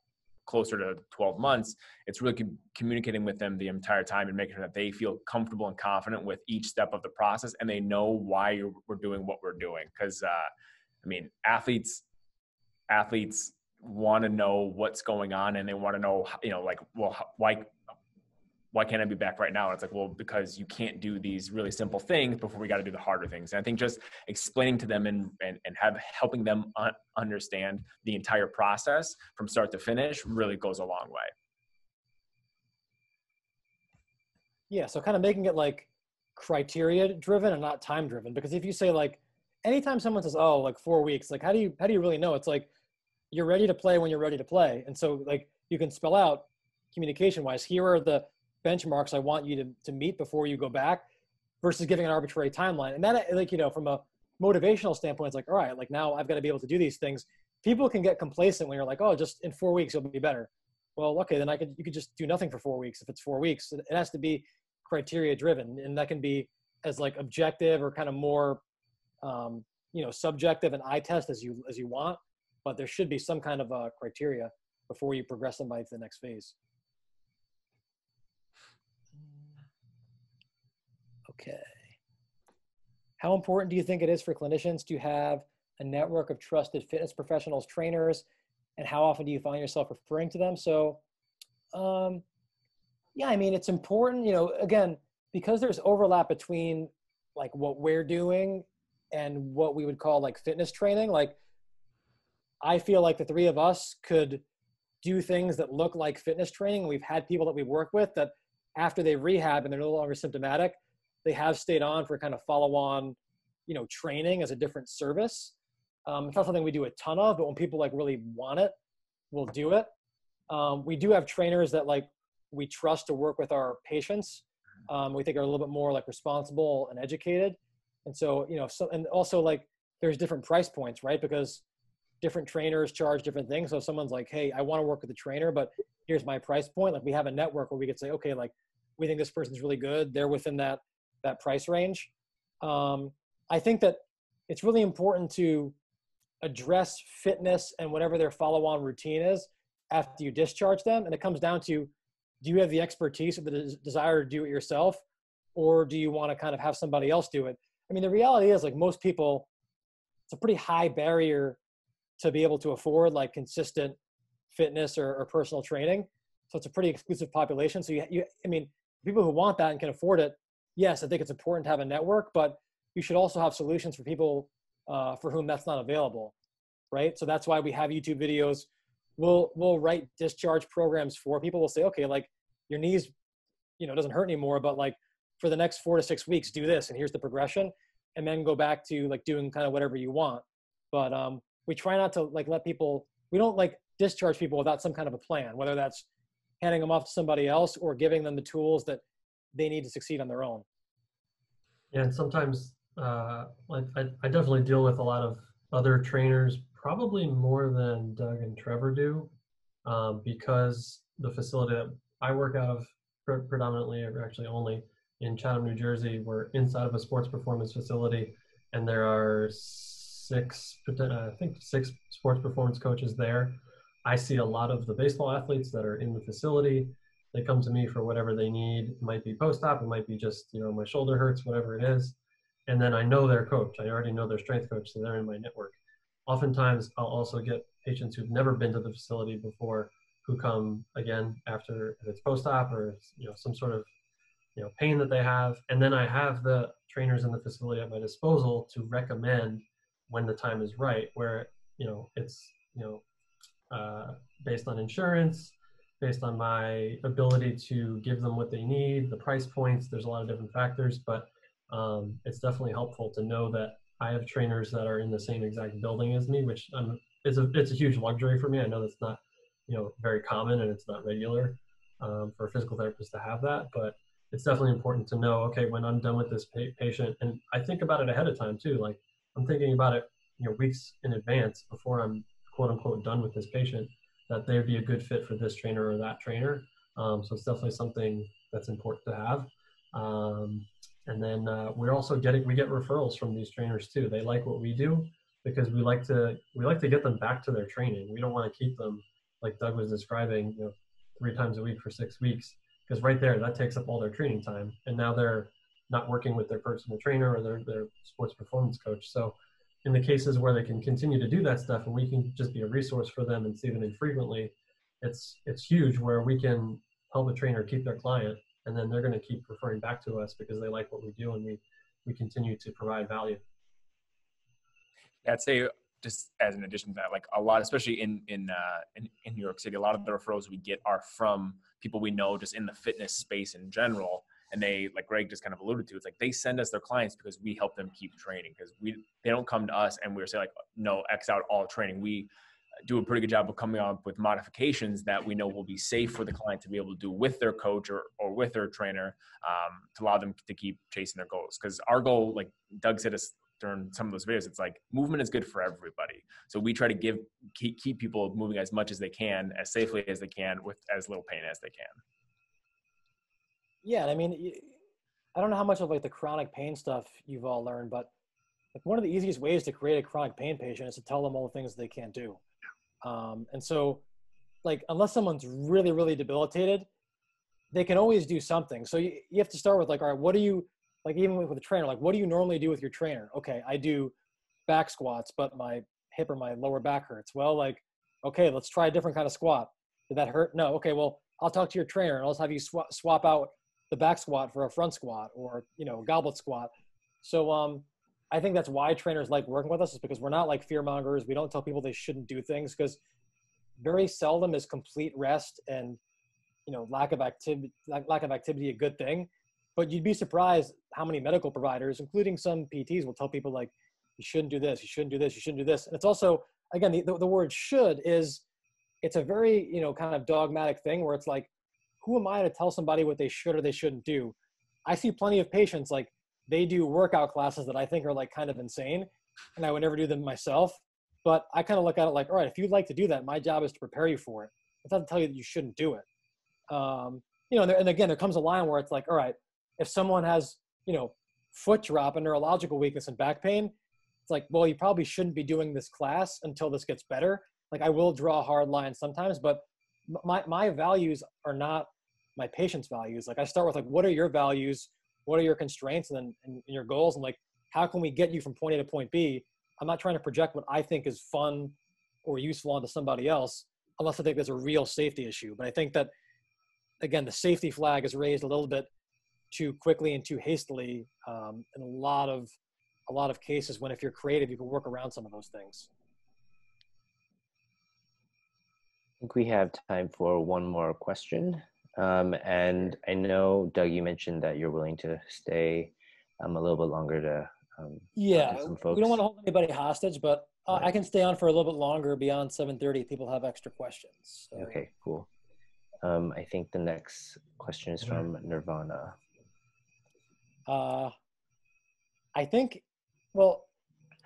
closer to 12 months. It's really com- communicating with them the entire time and making sure that they feel comfortable and confident with each step of the process and they know why we're doing what we're doing. Because, uh, I mean, athletes, athletes want to know what's going on and they want to know you know like well why why can't I be back right now? And it's like, well, because you can't do these really simple things before we got to do the harder things. And I think just explaining to them and, and, and have helping them un- understand the entire process from start to finish really goes a long way. Yeah. So kind of making it like criteria driven and not time driven. Because if you say like, anytime someone says, oh, like four weeks, like how do you, how do you really know? It's like, you're ready to play when you're ready to play. And so like you can spell out communication wise, here are the benchmarks I want you to, to meet before you go back versus giving an arbitrary timeline. And that like, you know, from a motivational standpoint, it's like, all right, like now I've got to be able to do these things. People can get complacent when you're like, oh, just in four weeks, you'll be better. Well, okay, then I could, you could just do nothing for four weeks. If it's four weeks, it has to be criteria driven and that can be as like objective or kind of more, um, you know, subjective and eye test as you, as you want but there should be some kind of a criteria before you progress somebody to the next phase. Okay. How important do you think it is for clinicians to have a network of trusted fitness professionals, trainers, and how often do you find yourself referring to them? So, um, yeah, I mean, it's important, you know, again, because there's overlap between like what we're doing and what we would call like fitness training. Like, I feel like the three of us could do things that look like fitness training. We've had people that we work with that after they rehab and they're no longer symptomatic, they have stayed on for kind of follow on, you know, training as a different service. Um, it's not something we do a ton of, but when people like really want it, we'll do it. Um, we do have trainers that like we trust to work with our patients. Um, we think are a little bit more like responsible and educated. And so, you know, so, and also like there's different price points, right? Because different trainers charge different things. So if someone's like, Hey, I want to work with a trainer, but here's my price point. Like we have a network where we could say, okay, like we think this person's really good. They're within that, that price range. Um, I think that it's really important to address fitness and whatever their follow-on routine is after you discharge them. And it comes down to, do you have the expertise or the des- desire to do it yourself? Or do you want to kind of have somebody else do it? I mean, the reality is like most people, it's a pretty high barrier to be able to afford like consistent fitness or, or personal training. So it's a pretty exclusive population. So you, you, I mean, people who want that and can afford it, yes, I think it's important to have a network, but you should also have solutions for people uh, for whom that's not available, right? So that's why we have YouTube videos. We'll we'll write discharge programs for people. We'll say, okay, like your knees, you know, doesn't hurt anymore, but like for the next four to six weeks, do this, and here's the progression, and then go back to like doing kind of whatever you want. But um, we try not to like let people. We don't like discharge people without some kind of a plan, whether that's handing them off to somebody else or giving them the tools that they need to succeed on their own. Yeah, and sometimes uh, I, I definitely deal with a lot of other trainers, probably more than Doug and Trevor do, um, because the facility that I work out of predominantly, or actually only in Chatham, New Jersey, we're inside of a sports performance facility, and there are six, I think six sports performance coaches there. I see a lot of the baseball athletes that are in the facility. They come to me for whatever they need. It might be post-op, it might be just, you know, my shoulder hurts, whatever it is. And then I know their coach. I already know their strength coach, so they're in my network. Oftentimes, I'll also get patients who've never been to the facility before who come again after it's post-op or you know some sort of you know pain that they have. And then I have the trainers in the facility at my disposal to recommend when the time is right, where you know it's you know uh, based on insurance, based on my ability to give them what they need, the price points. There's a lot of different factors, but um, it's definitely helpful to know that I have trainers that are in the same exact building as me, which I'm, it's a it's a huge luxury for me. I know that's not you know very common and it's not regular um, for a physical therapist to have that, but it's definitely important to know. Okay, when I'm done with this pa- patient, and I think about it ahead of time too. Like I'm thinking about it, you know, weeks in advance before I'm quote unquote done with this patient that they'd be a good fit for this trainer or that trainer. Um, so it's definitely something that's important to have. Um, and then uh, we're also getting we get referrals from these trainers too. They like what we do because we like to we like to get them back to their training. We don't want to keep them like Doug was describing, you know, three times a week for six weeks because right there that takes up all their training time, and now they're not working with their personal trainer or their their sports performance coach. So in the cases where they can continue to do that stuff and we can just be a resource for them and see them infrequently, it's it's huge where we can help a trainer keep their client and then they're going to keep referring back to us because they like what we do and we we continue to provide value. I'd say just as an addition to that, like a lot, especially in in, uh, in in New York City, a lot of the referrals we get are from people we know just in the fitness space in general and they like greg just kind of alluded to it's like they send us their clients because we help them keep training because we they don't come to us and we're saying like no x out all training. We do a pretty good job of coming up with modifications that we know will be safe for the client to be able to do with their coach or, or with their trainer um, to allow them to keep chasing their goals. Because our goal like doug said us during some of those videos it's like movement is good for everybody. So we try to give keep, keep people moving as much as they can as safely as they can with as little pain as they can yeah, and I mean, I don't know how much of like the chronic pain stuff you've all learned, but like one of the easiest ways to create a chronic pain patient is to tell them all the things they can't do. Um, and so, like, unless someone's really, really debilitated, they can always do something. So you, you have to start with like, all right, what do you like? Even with, a trainer, like, what do you normally do with your trainer? Okay, I do back squats, but my hip or my lower back hurts. Well, like, okay, let's try a different kind of squat. Did that hurt? No. Okay, well, I'll talk to your trainer and I'll have you swap, swap out the back squat for a front squat or you know goblet squat so um I think that's why trainers like working with us is because we're not like fear mongers. We don't tell people they shouldn't do things because very seldom is complete rest and you know lack of activity lack of activity a good thing. But you'd be surprised how many medical providers, including some PTs, will tell people like you shouldn't do this, you shouldn't do this, you shouldn't do this. And it's also again the, the, the word should is it's a very you know kind of dogmatic thing where it's like who am I to tell somebody what they should or they shouldn't do? I see plenty of patients like they do workout classes that I think are like kind of insane, and I would never do them myself. But I kind of look at it like, all right, if you'd like to do that, my job is to prepare you for it. It's not to tell you that you shouldn't do it. Um, you know, and, there, and again, there comes a line where it's like, all right, if someone has, you know, foot drop and neurological weakness and back pain, it's like, well, you probably shouldn't be doing this class until this gets better. Like I will draw a hard line sometimes, but my, my values are not my patient's values. Like I start with like, what are your values? What are your constraints and, and, and your goals? And like, how can we get you from point A to point B? I'm not trying to project what I think is fun or useful onto somebody else, unless I think there's a real safety issue. But I think that, again, the safety flag is raised a little bit too quickly and too hastily um, in a lot of a lot of cases. When if you're creative, you can work around some of those things. I think we have time for one more question. Um, and I know, Doug, you mentioned that you're willing to stay um, a little bit longer to. Um, yeah, we don't want to hold anybody hostage, but uh, right. I can stay on for a little bit longer beyond 7:30 if people have extra questions. So. Okay, cool. Um, I think the next question is from Nirvana. Uh, I think, well,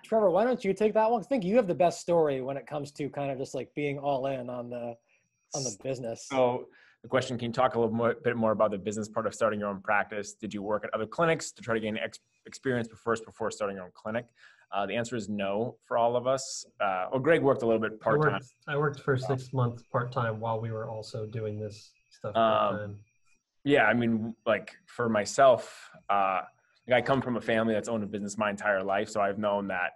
Trevor, why don't you take that one? I think you have the best story when it comes to kind of just like being all in on the on the business. So the question can you talk a little more, bit more about the business part of starting your own practice? Did you work at other clinics to try to gain ex- experience first before starting your own clinic? Uh, the answer is no for all of us. Uh, well greg worked a little bit part-time. I worked, I worked for six months part-time while we were also doing this stuff um, yeah i mean like for myself uh, like i come from a family that's owned a business my entire life so i've known that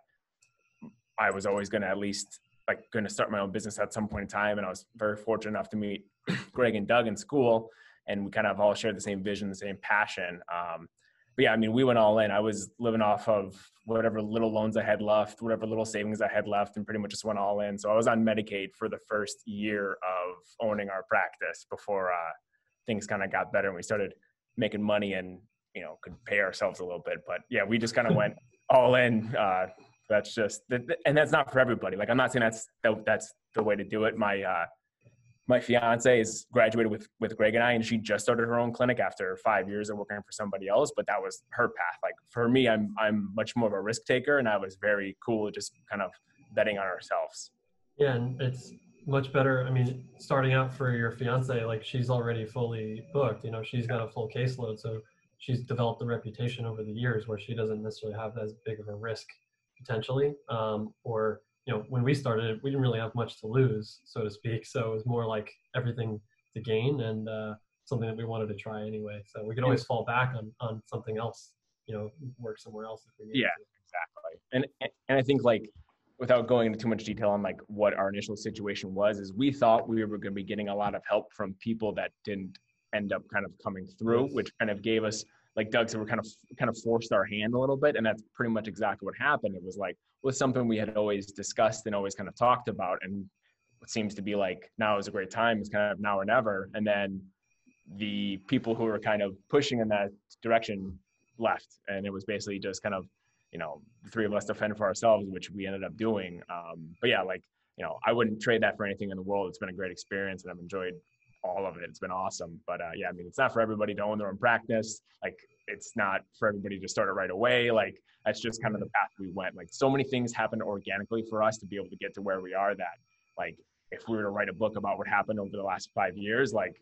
i was always going to at least like going to start my own business at some point in time and i was very fortunate enough to meet Greg and Doug in school, and we kind of all shared the same vision, the same passion. Um, but yeah, I mean, we went all in. I was living off of whatever little loans I had left, whatever little savings I had left, and pretty much just went all in. So I was on Medicaid for the first year of owning our practice before uh, things kind of got better and we started making money and you know could pay ourselves a little bit. But yeah, we just kind of went all in. Uh, that's just, and that's not for everybody. Like I'm not saying that's that's the way to do it. My uh, my fiance is graduated with with Greg and I, and she just started her own clinic after five years of working for somebody else. But that was her path. Like for me, I'm I'm much more of a risk taker, and I was very cool just kind of betting on ourselves. Yeah, and it's much better. I mean, starting out for your fiance, like she's already fully booked. You know, she's got a full caseload, so she's developed a reputation over the years where she doesn't necessarily have as big of a risk potentially, um, or you know, when we started, we didn't really have much to lose, so to speak. So it was more like everything to gain and uh, something that we wanted to try anyway. So we could always fall back on, on something else, you know, work somewhere else if we need yeah, to. exactly. And, and I think like, without going into too much detail on like what our initial situation was, is we thought we were going to be getting a lot of help from people that didn't end up kind of coming through, which kind of gave us like Doug said, we're kind of kind of forced our hand a little bit, and that's pretty much exactly what happened. It was like was something we had always discussed and always kind of talked about, and what seems to be like now is a great time It's kind of now or never. And then the people who were kind of pushing in that direction left, and it was basically just kind of you know the three of us to fend for ourselves, which we ended up doing. Um, but yeah, like you know, I wouldn't trade that for anything in the world. It's been a great experience, and I've enjoyed all of it. It's been awesome. But uh, yeah, I mean, it's not for everybody to own their own practice. Like, it's not for everybody to start it right away. Like, that's just kind of the path we went. Like, so many things happened organically for us to be able to get to where we are. That, like, if we were to write a book about what happened over the last five years, like,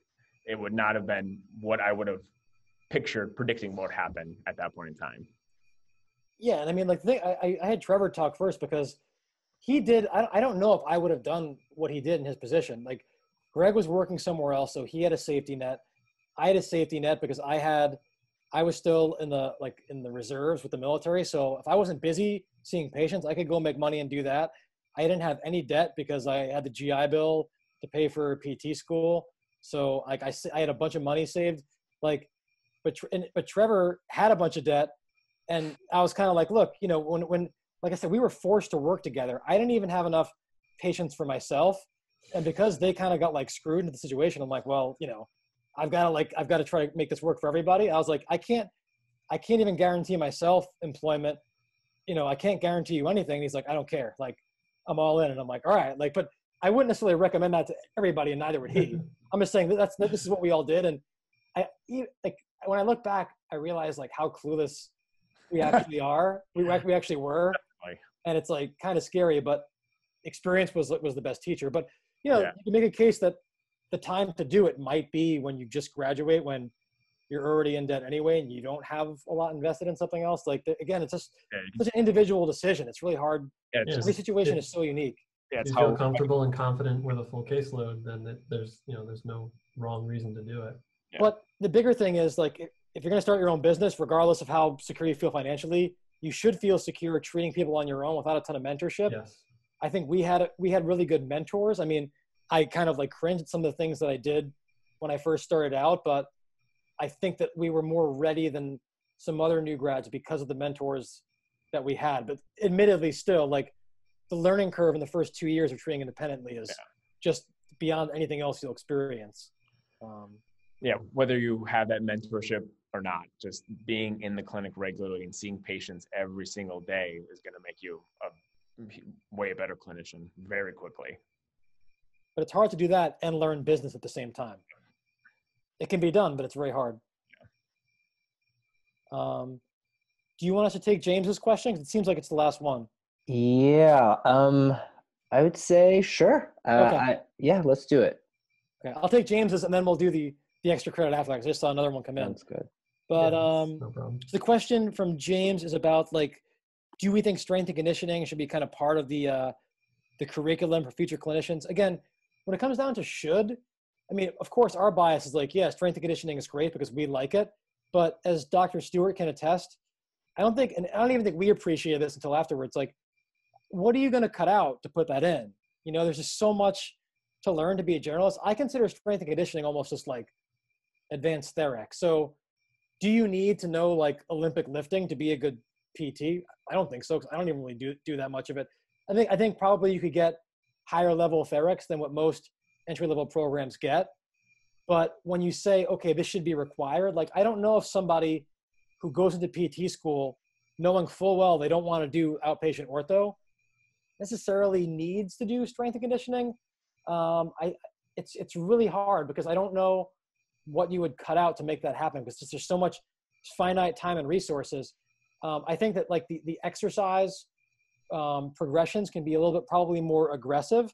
it would not have been what I would have pictured predicting what happened at that point in time. Yeah, and I mean, like, thing, I, I had Trevor talk first because he did. I, I don't know if I would have done what he did in his position. Like, Greg was working somewhere else, so he had a safety net. I had a safety net because I had I was still in the like in the reserves with the military. So if I wasn't busy seeing patients, I could go make money and do that. I didn't have any debt because I had the GI Bill to pay for PT school. So like I, I had a bunch of money saved. Like, but and, but Trevor had a bunch of debt, and I was kind of like, look, you know, when when like I said, we were forced to work together. I didn't even have enough patience for myself, and because they kind of got like screwed into the situation, I'm like, well, you know, I've got to like I've got to try to make this work for everybody. I was like, I can't, I can't even guarantee myself employment. You know, I can't guarantee you anything. And he's like, I don't care. Like, I'm all in, and I'm like, all right, like, but I wouldn't necessarily recommend that to everybody, and neither would he. I'm just saying that that's this is what we all did, and I like when I look back, I realize like how clueless we actually are. We we actually were, and it's like kind of scary. But experience was was the best teacher. But you know, Yeah. you can make a case that the time to do it might be when you just graduate, when you're already in debt anyway, and you don't have a lot invested in something else. Like the, again, it's just Yeah, such an individual decision. It's really hard. yeah, it's Yeah. just Every situation it- is so unique. yeah, it's if you feel comfortable and confident with a full caseload, then it, there's you know there's no wrong reason to do it. Yeah. But the bigger thing is like if if you're going to start your own business, regardless of how secure you feel financially, you should feel secure treating people on your own without a ton of mentorship. Yes. I think we had we had really good mentors. I mean, I kind of like cringed at some of the things that I did when I first started out, but I think that we were more ready than some other new grads because of the mentors that we had. But admittedly, still like the learning curve in the first two years of treating independently is just beyond anything else you'll experience. Um, yeah, whether you have that mentorship or not, just being in the clinic regularly and seeing patients every single day is going to make you a way a better clinician very quickly. but it's hard to do that and learn business at the same time. It can be done, but it's very hard. Um, do you want us to take James's question? 'Cause It seems like it's the last one. Yeah. Um, I would say sure. Uh, Okay. I, yeah, let's do it. Okay, I'll take James's and then we'll do the the extra credit after that. 'cause I just saw another one come in. That's good. But Yeah, um, no so the question from James is about like, do we think strength and conditioning should be kind of part of the uh, the curriculum for future clinicians? Again, when it comes down to should, I mean, of course, our bias is like, yeah, strength and conditioning is great because we like it. But as Dr. Stewart can attest, I don't think, and I don't even think we appreciated this until afterwards. Like, what are you going to cut out to put that in? You know, there's just so much to learn to be a journalist. I consider strength and conditioning almost just like advanced therex. So, do you need to know like Olympic lifting to be a good PT? I don't think so. 'cause I don't even really do do that much of it. I think I think probably you could get higher level therex than what most entry level programs get. But when you say, okay, this should be required, like I don't know if somebody who goes into PT school knowing full well they don't want to do outpatient ortho necessarily needs to do strength and conditioning. Um, I it's it's really hard because I don't know what you would cut out to make that happen because there's so much finite time and resources. Um, I think that like the, the exercise um, progressions can be a little bit probably more aggressive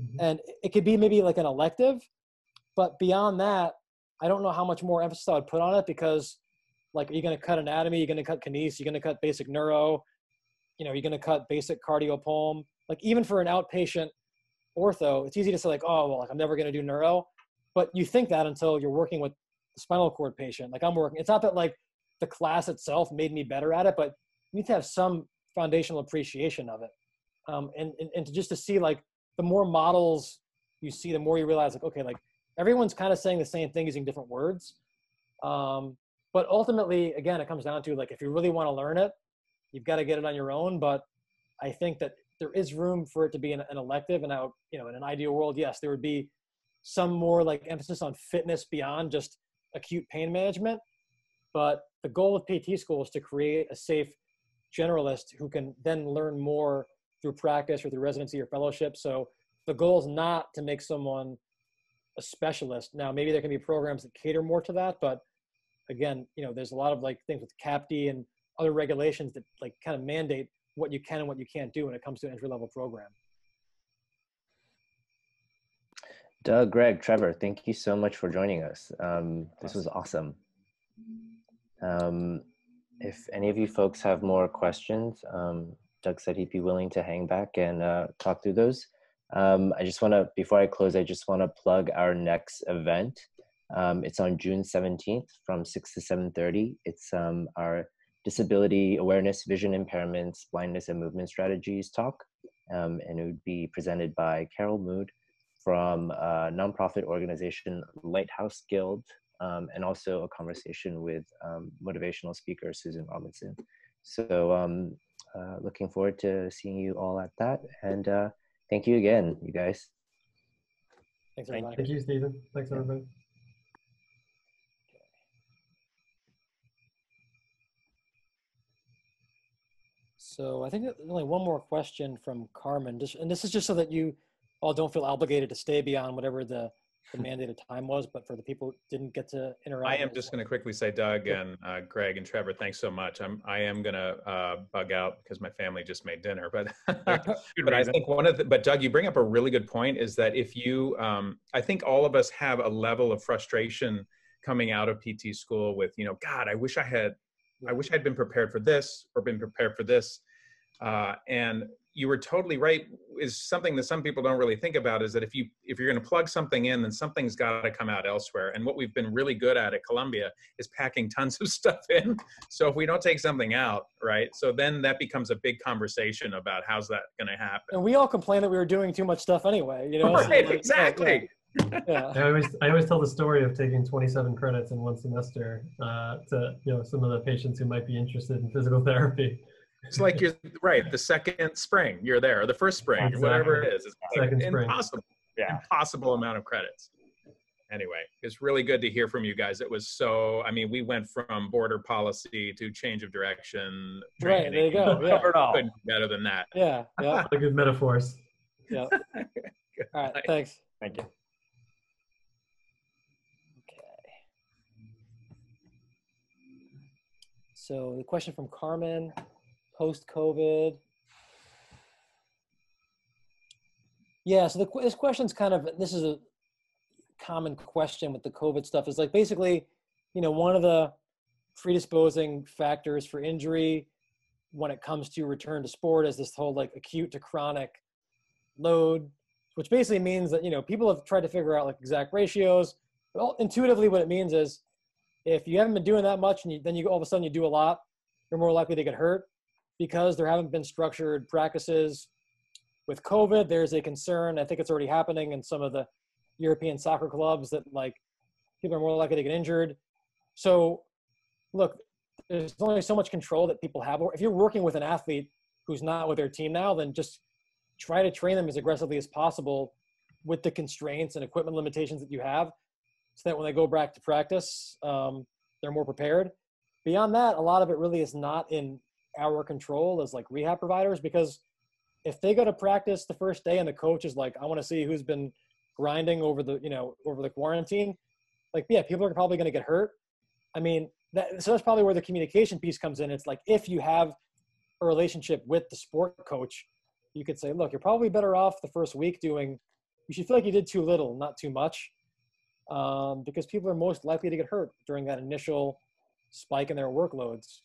Mhm. and it could be maybe like an elective, but beyond that, I don't know how much more emphasis I would put on it because like, are you going to cut anatomy? You're going to cut kinese, you're going to cut basic neuro, you know, you're going to cut basic cardio pulm. Like even for an outpatient ortho, it's easy to say like, oh, well, like I'm never going to do neuro but you think that until you're working with the spinal cord patient like i'm working it's not that like the class itself made me better at it but you need to have some foundational appreciation of it um, and, and, and to just to see like the more models you see the more you realize like okay like everyone's kind of saying the same thing using different words um, but ultimately again it comes down to like if you really want to learn it you've got to get it on your own but i think that there is room for it to be an, an elective and I, you know in an ideal world yes there would be some more like emphasis on fitness beyond just acute pain management. But the goal of PT school is to create a safe generalist who can then learn more through practice or through residency or fellowship. So the goal is not to make someone a specialist. Now, maybe there can be programs that cater more to that, but again, you know, there's a lot of like things with CAPTE and other regulations that like kind of mandate what you can and what you can't do when it comes to entry level program. Doug, Greg, Trevor, thank you so much for joining us. Um, this was awesome. Um, if any of you folks have more questions, um, Doug said he'd be willing to hang back and uh, talk through those. Um, I just want to, before I close, I just want to plug our next event. Um, it's on June 17th from 6 to 7.30. It's um, our Disability Awareness, Vision Impairments, Blindness, and Movement Strategies talk. Um, and it would be presented by Carol Mood, from a nonprofit organization Lighthouse Guild, um, and also a conversation with um, motivational speaker Susan Robinson. So um, uh, looking forward to seeing you all at that. And uh, thank you again, you guys. Thanks, Thank everybody. Thank you, Stephen. Thanks, everybody. So I think there's only one more question from Carmen, just, and this is just so that you all don't feel obligated to stay beyond whatever the, the mandated time was, but for the people who didn't get to interact. I am just going to quickly say, Doug and uh, Greg and Trevor, thanks so much. I'm I am going to uh, bug out because my family just made dinner, but but I think one of the but Doug, you bring up a really good point. Is that if you, um, I think all of us have a level of frustration coming out of PT school with you know, God, I wish I had, I wish I'd been prepared for this or been prepared for this. Uh, and you were totally right. Is something that some people don't really think about is that if you if you're going to plug something in, then something's got to come out elsewhere. And what we've been really good at at Columbia is packing tons of stuff in. So if we don't take something out, right? So then that becomes a big conversation about how's that going to happen. And we all complain that we were doing too much stuff anyway, you know? so, Right, like, yeah, exactly. Yeah. I always I always tell the story of taking 27 credits in one semester uh, to you know some of the patients who might be interested in physical therapy. It's like you're right. The second spring, you're there. Or the first spring, Exactly. whatever it is. It's like Second spring. impossible. Yeah. Impossible amount of credits. Anyway, it's really good to hear from you guys. It was so. I mean, we went from border policy to change of direction. Right, there you go, yeah. Covered all. Couldn't be better than that. Yeah, yeah, What a good metaphors. yeah. All right, thanks. Thank you. Okay. So the question from Carmen, post-COVID. Yeah, so the, this question's kind of, this is a common question with the COVID stuff is like basically, you know, one of the predisposing factors for injury when it comes to return to sport is this whole like acute to chronic load, which basically means that, you know, people have tried to figure out like exact ratios. But intuitively, what it means is if you haven't been doing that much and you, then you all of a sudden you do a lot, you're more likely to get hurt because there haven't been structured practices. With COVID, there's a concern. I think it's already happening in some of the European soccer clubs that like people are more likely to get injured. So, look, there's only so much control that people have. If you're working with an athlete who's not with their team now, then just try to train them as aggressively as possible with the constraints and equipment limitations that you have so that when they go back to practice, um, they're more prepared. Beyond that, a lot of it really is not in our control as like rehab providers because if they go to practice the first day and the coach is like, I want to see who's been grinding over the, you know, over the quarantine, like, yeah, people are probably going to get hurt. I mean, that, so that's probably where the communication piece comes in. It's like if you have a relationship with the sport coach, you could say, look, you're probably better off the first week doing, you should feel like you did too little, not too much um, because people are most likely to get hurt during that initial spike in their workloads.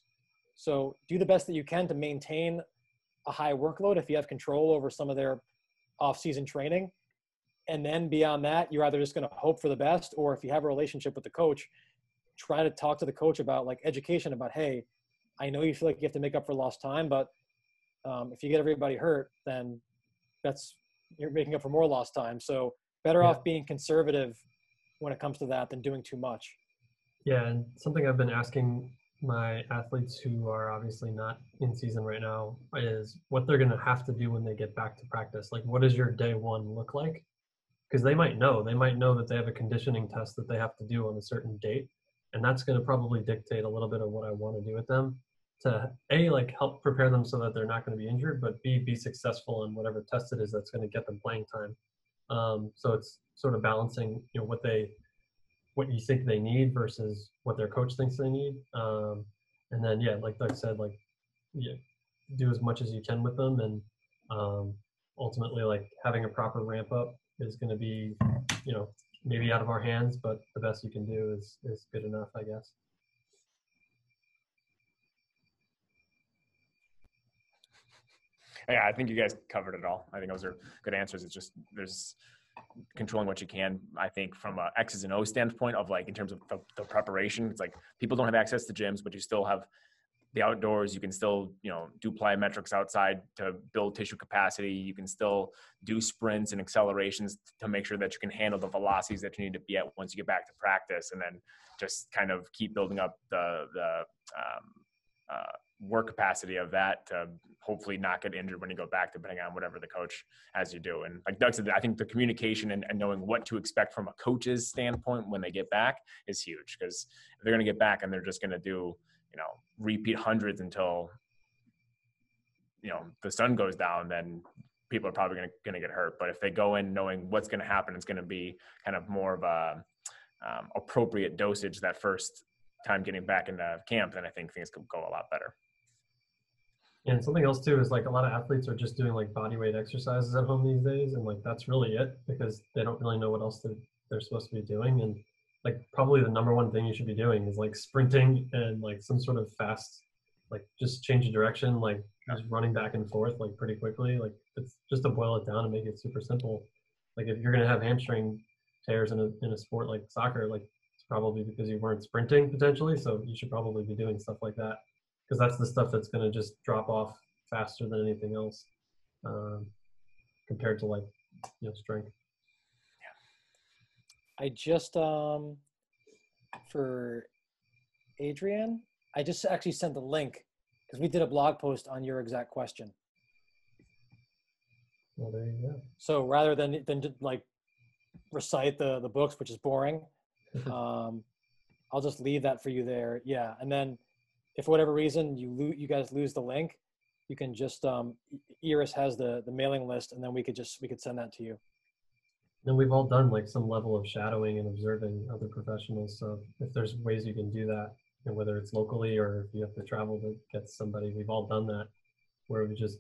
So do the best that you can to maintain a high workload if you have control over some of their off-season training. And then beyond that, you're either just going to hope for the best, or if you have a relationship with the coach, try to talk to the coach about like education about, hey, I know you feel like you have to make up for lost time, but um, if you get everybody hurt, then that's you're making up for more lost time. So better Yeah. off being conservative when it comes to that than doing too much. Yeah, and something I've been asking my athletes who are obviously not in season right now is what they're going to have to do when they get back to practice. Like, what does your day one look like? Because they might know. They might know that they have a conditioning test that they have to do on a certain date. And that's going to probably dictate a little bit of what I want to do with them to A, like help prepare them so that they're not going to be injured, but B, be successful in whatever test it is that's going to get them playing time. Um, so it's sort of balancing, you know, what they what you think they need versus what their coach thinks they need. Um, and then, yeah, like Doug said, like, yeah, do as much as you can with them. And um, ultimately, like, having a proper ramp up is going to be, you know, maybe out of our hands, but the best you can do is, is good enough, I guess. Yeah, I think you guys covered it all. I think those are good answers. It's just there's controlling what you can. I think from a X's and O standpoint of like in terms of the, the preparation, it's like people don't have access to gyms, but you still have the outdoors. You can still you know do plyometrics outside to build tissue capacity. You can still do sprints and accelerations to make sure that you can handle the velocities that you need to be at once you get back to practice, and then just kind of keep building up the the um, uh, work capacity of that to hopefully not get injured when you go back, depending on whatever the coach has you do. And like Doug said, I think the communication and, and knowing what to expect from a coach's standpoint when they get back is huge because if they're going to get back and they're just going to do, you know, repeat hundreds until, you know, the sun goes down, then people are probably going to, get hurt. But if they go in knowing what's going to happen, it's going to be kind of more of a um, appropriate dosage that first time getting back into camp, then I think things could go a lot better. And something else too is like a lot of athletes are just doing like body weight exercises at home these days, and like that's really it because they don't really know what else to, they're supposed to be doing. And like probably the number one thing you should be doing is like sprinting and like some sort of fast, like just change of direction, like just running back and forth like pretty quickly. Like it's just to boil it down and make it super simple. Like if you're gonna have hamstring tears in a in a sport like soccer, like it's probably because you weren't sprinting potentially. So you should probably be doing stuff like that because that's the stuff that's going to just drop off faster than anything else um, compared to like you know strength Yeah. I just um for Adrian, I just actually sent the link because we did a blog post on your exact question. well there you go So rather than than just like recite the the books, which is boring, um, I'll just leave that for you there. Yeah, and then if for whatever reason you lo- you guys lose the link, you can just um, Iris has the the mailing list, and then we could just we could send that to you. and we've all done like some level of shadowing and observing other professionals so if there's ways you can do that and whether it's locally or if you have to travel to get somebody we've all done that where we just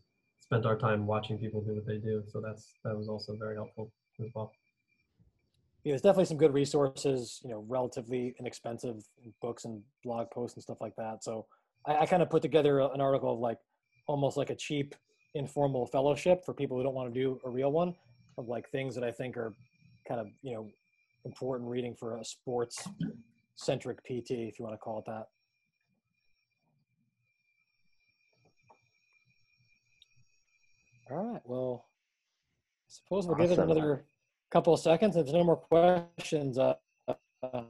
spent our time watching people do what they do so that's that was also very helpful as well Yeah, there's definitely some good resources, you know, relatively inexpensive books and blog posts and stuff like that. So I, I kind of put together an article of like almost like a cheap informal fellowship for people who don't want to do a real one of like things that I think are kind of, you know, important reading for a sports centric PT, if you want to call it that. All right. Well, I suppose we'll give it another couple of seconds. If there's no more questions, uh, uh,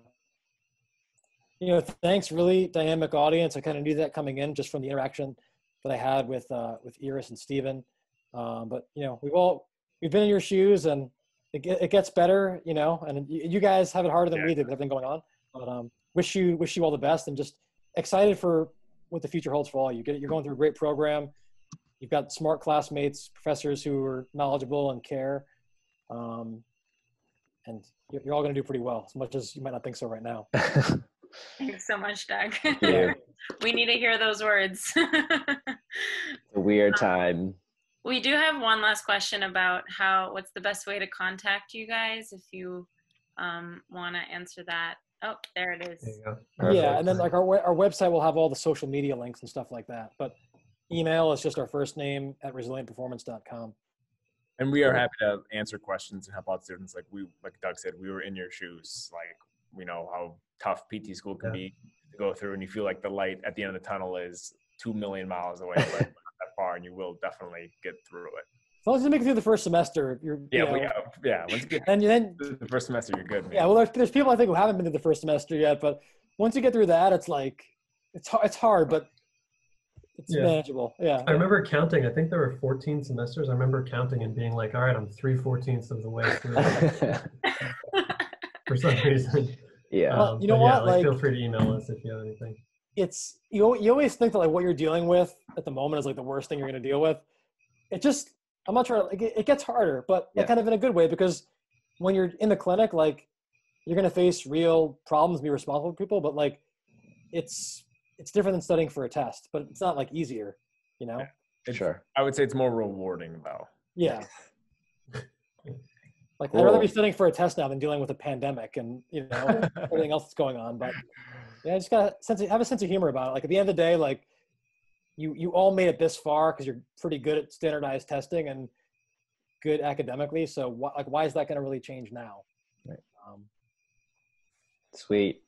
you know, thanks, really dynamic audience. I kind of knew that coming in just from the interaction that I had with uh, with Iris and Steven. Um, but you know, we've all we've been in your shoes, and it, it gets better. You know, and you, guys have it harder than we Yeah. did with everything going on. But um, wish you wish you all the best, and just excited for what the future holds for all you. Get you're going through a great program. You've got smart classmates, professors who are knowledgeable and care, um, and you're, you're all going to do pretty well. As much as you might not think so right now. Thanks so much, Doug. Yeah. we need to hear those words. a weird time. we do have one last question about how what's the best way to contact you guys if you um, want to answer that. Oh, there it is. there you go Perfect. Yeah, and then like our our website will have all the social media links and stuff like that. But email is just our first name at resilientperformance.com. And we are happy to answer questions and help out students. Like we, like Doug said, we were in your shoes. Like we know how tough PT school can Yeah. be to go through, and you feel like the light at the end of the tunnel is two million miles away, but not that far, and you will definitely get through it. As long as you make it through the first semester, you're you Yeah, know, we, yeah, yeah. Once you get and then the first semester, you're good. Man. yeah, well, there's, there's people I think who haven't been through the first semester yet, but once you get through that, it's like it's hard, it's hard, but it's Yeah. manageable. Yeah, I remember counting. I think there were 14 semesters. I remember counting and being like, "All right, I'm three fourteenths of the way through." for some reason. yeah. Well, Um, you know but yeah, what, like, like- feel free to email us if you have anything. it's you. You always think that like what you're dealing with at the moment is like the worst thing you're going to deal with. It just I'm not sure. Like, it, it gets harder, but like, kind of in a good way because when you're in the clinic, like you're going to face real problems, be responsible for people, but like it's it's different than studying for a test, but it's not like easier, you know. Yeah. It's- Sure. I would say it's more rewarding though. Yeah. Like I'd rather be Cool. studying for a test now than dealing with a pandemic and you know everything else that's going on. But yeah, I just gotta sense of, have a sense of humor about it. Like at the end of the day, like you you all made it this far because you're pretty good at standardized testing and good academically. So wh- like why is that going to really change now? Right. Um, Sweet.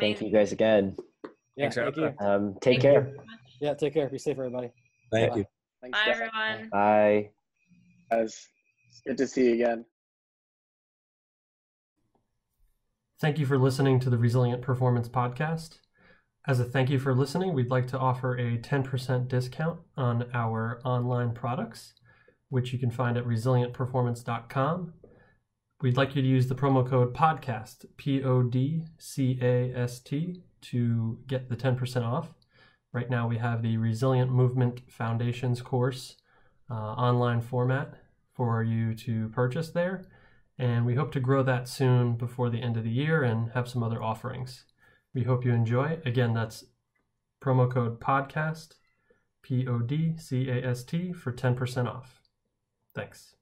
Thank you guys again. Yeah, Thanks, thank you. Um, take Thank care. so much. Yeah, take care. Be safe, everybody. Thank Bye. you. Thanks, Bye, guys. everyone. Bye. Guys, it's good to see you again. Thank you for listening to the Resilient Performance Podcast. As a thank you for listening, we'd like to offer a 10% discount on our online products, which you can find at resilientperformance.com. We'd like you to use the promo code PODCAST, P O D C A S T, to get the 10% off. Right now, we have the Resilient Movement Foundations course uh, online format for you to purchase there. And we hope to grow that soon before the end of the year and have some other offerings. We hope you enjoy. Again, that's promo code PODCAST, P O D C A S T, for 10% off. Thanks.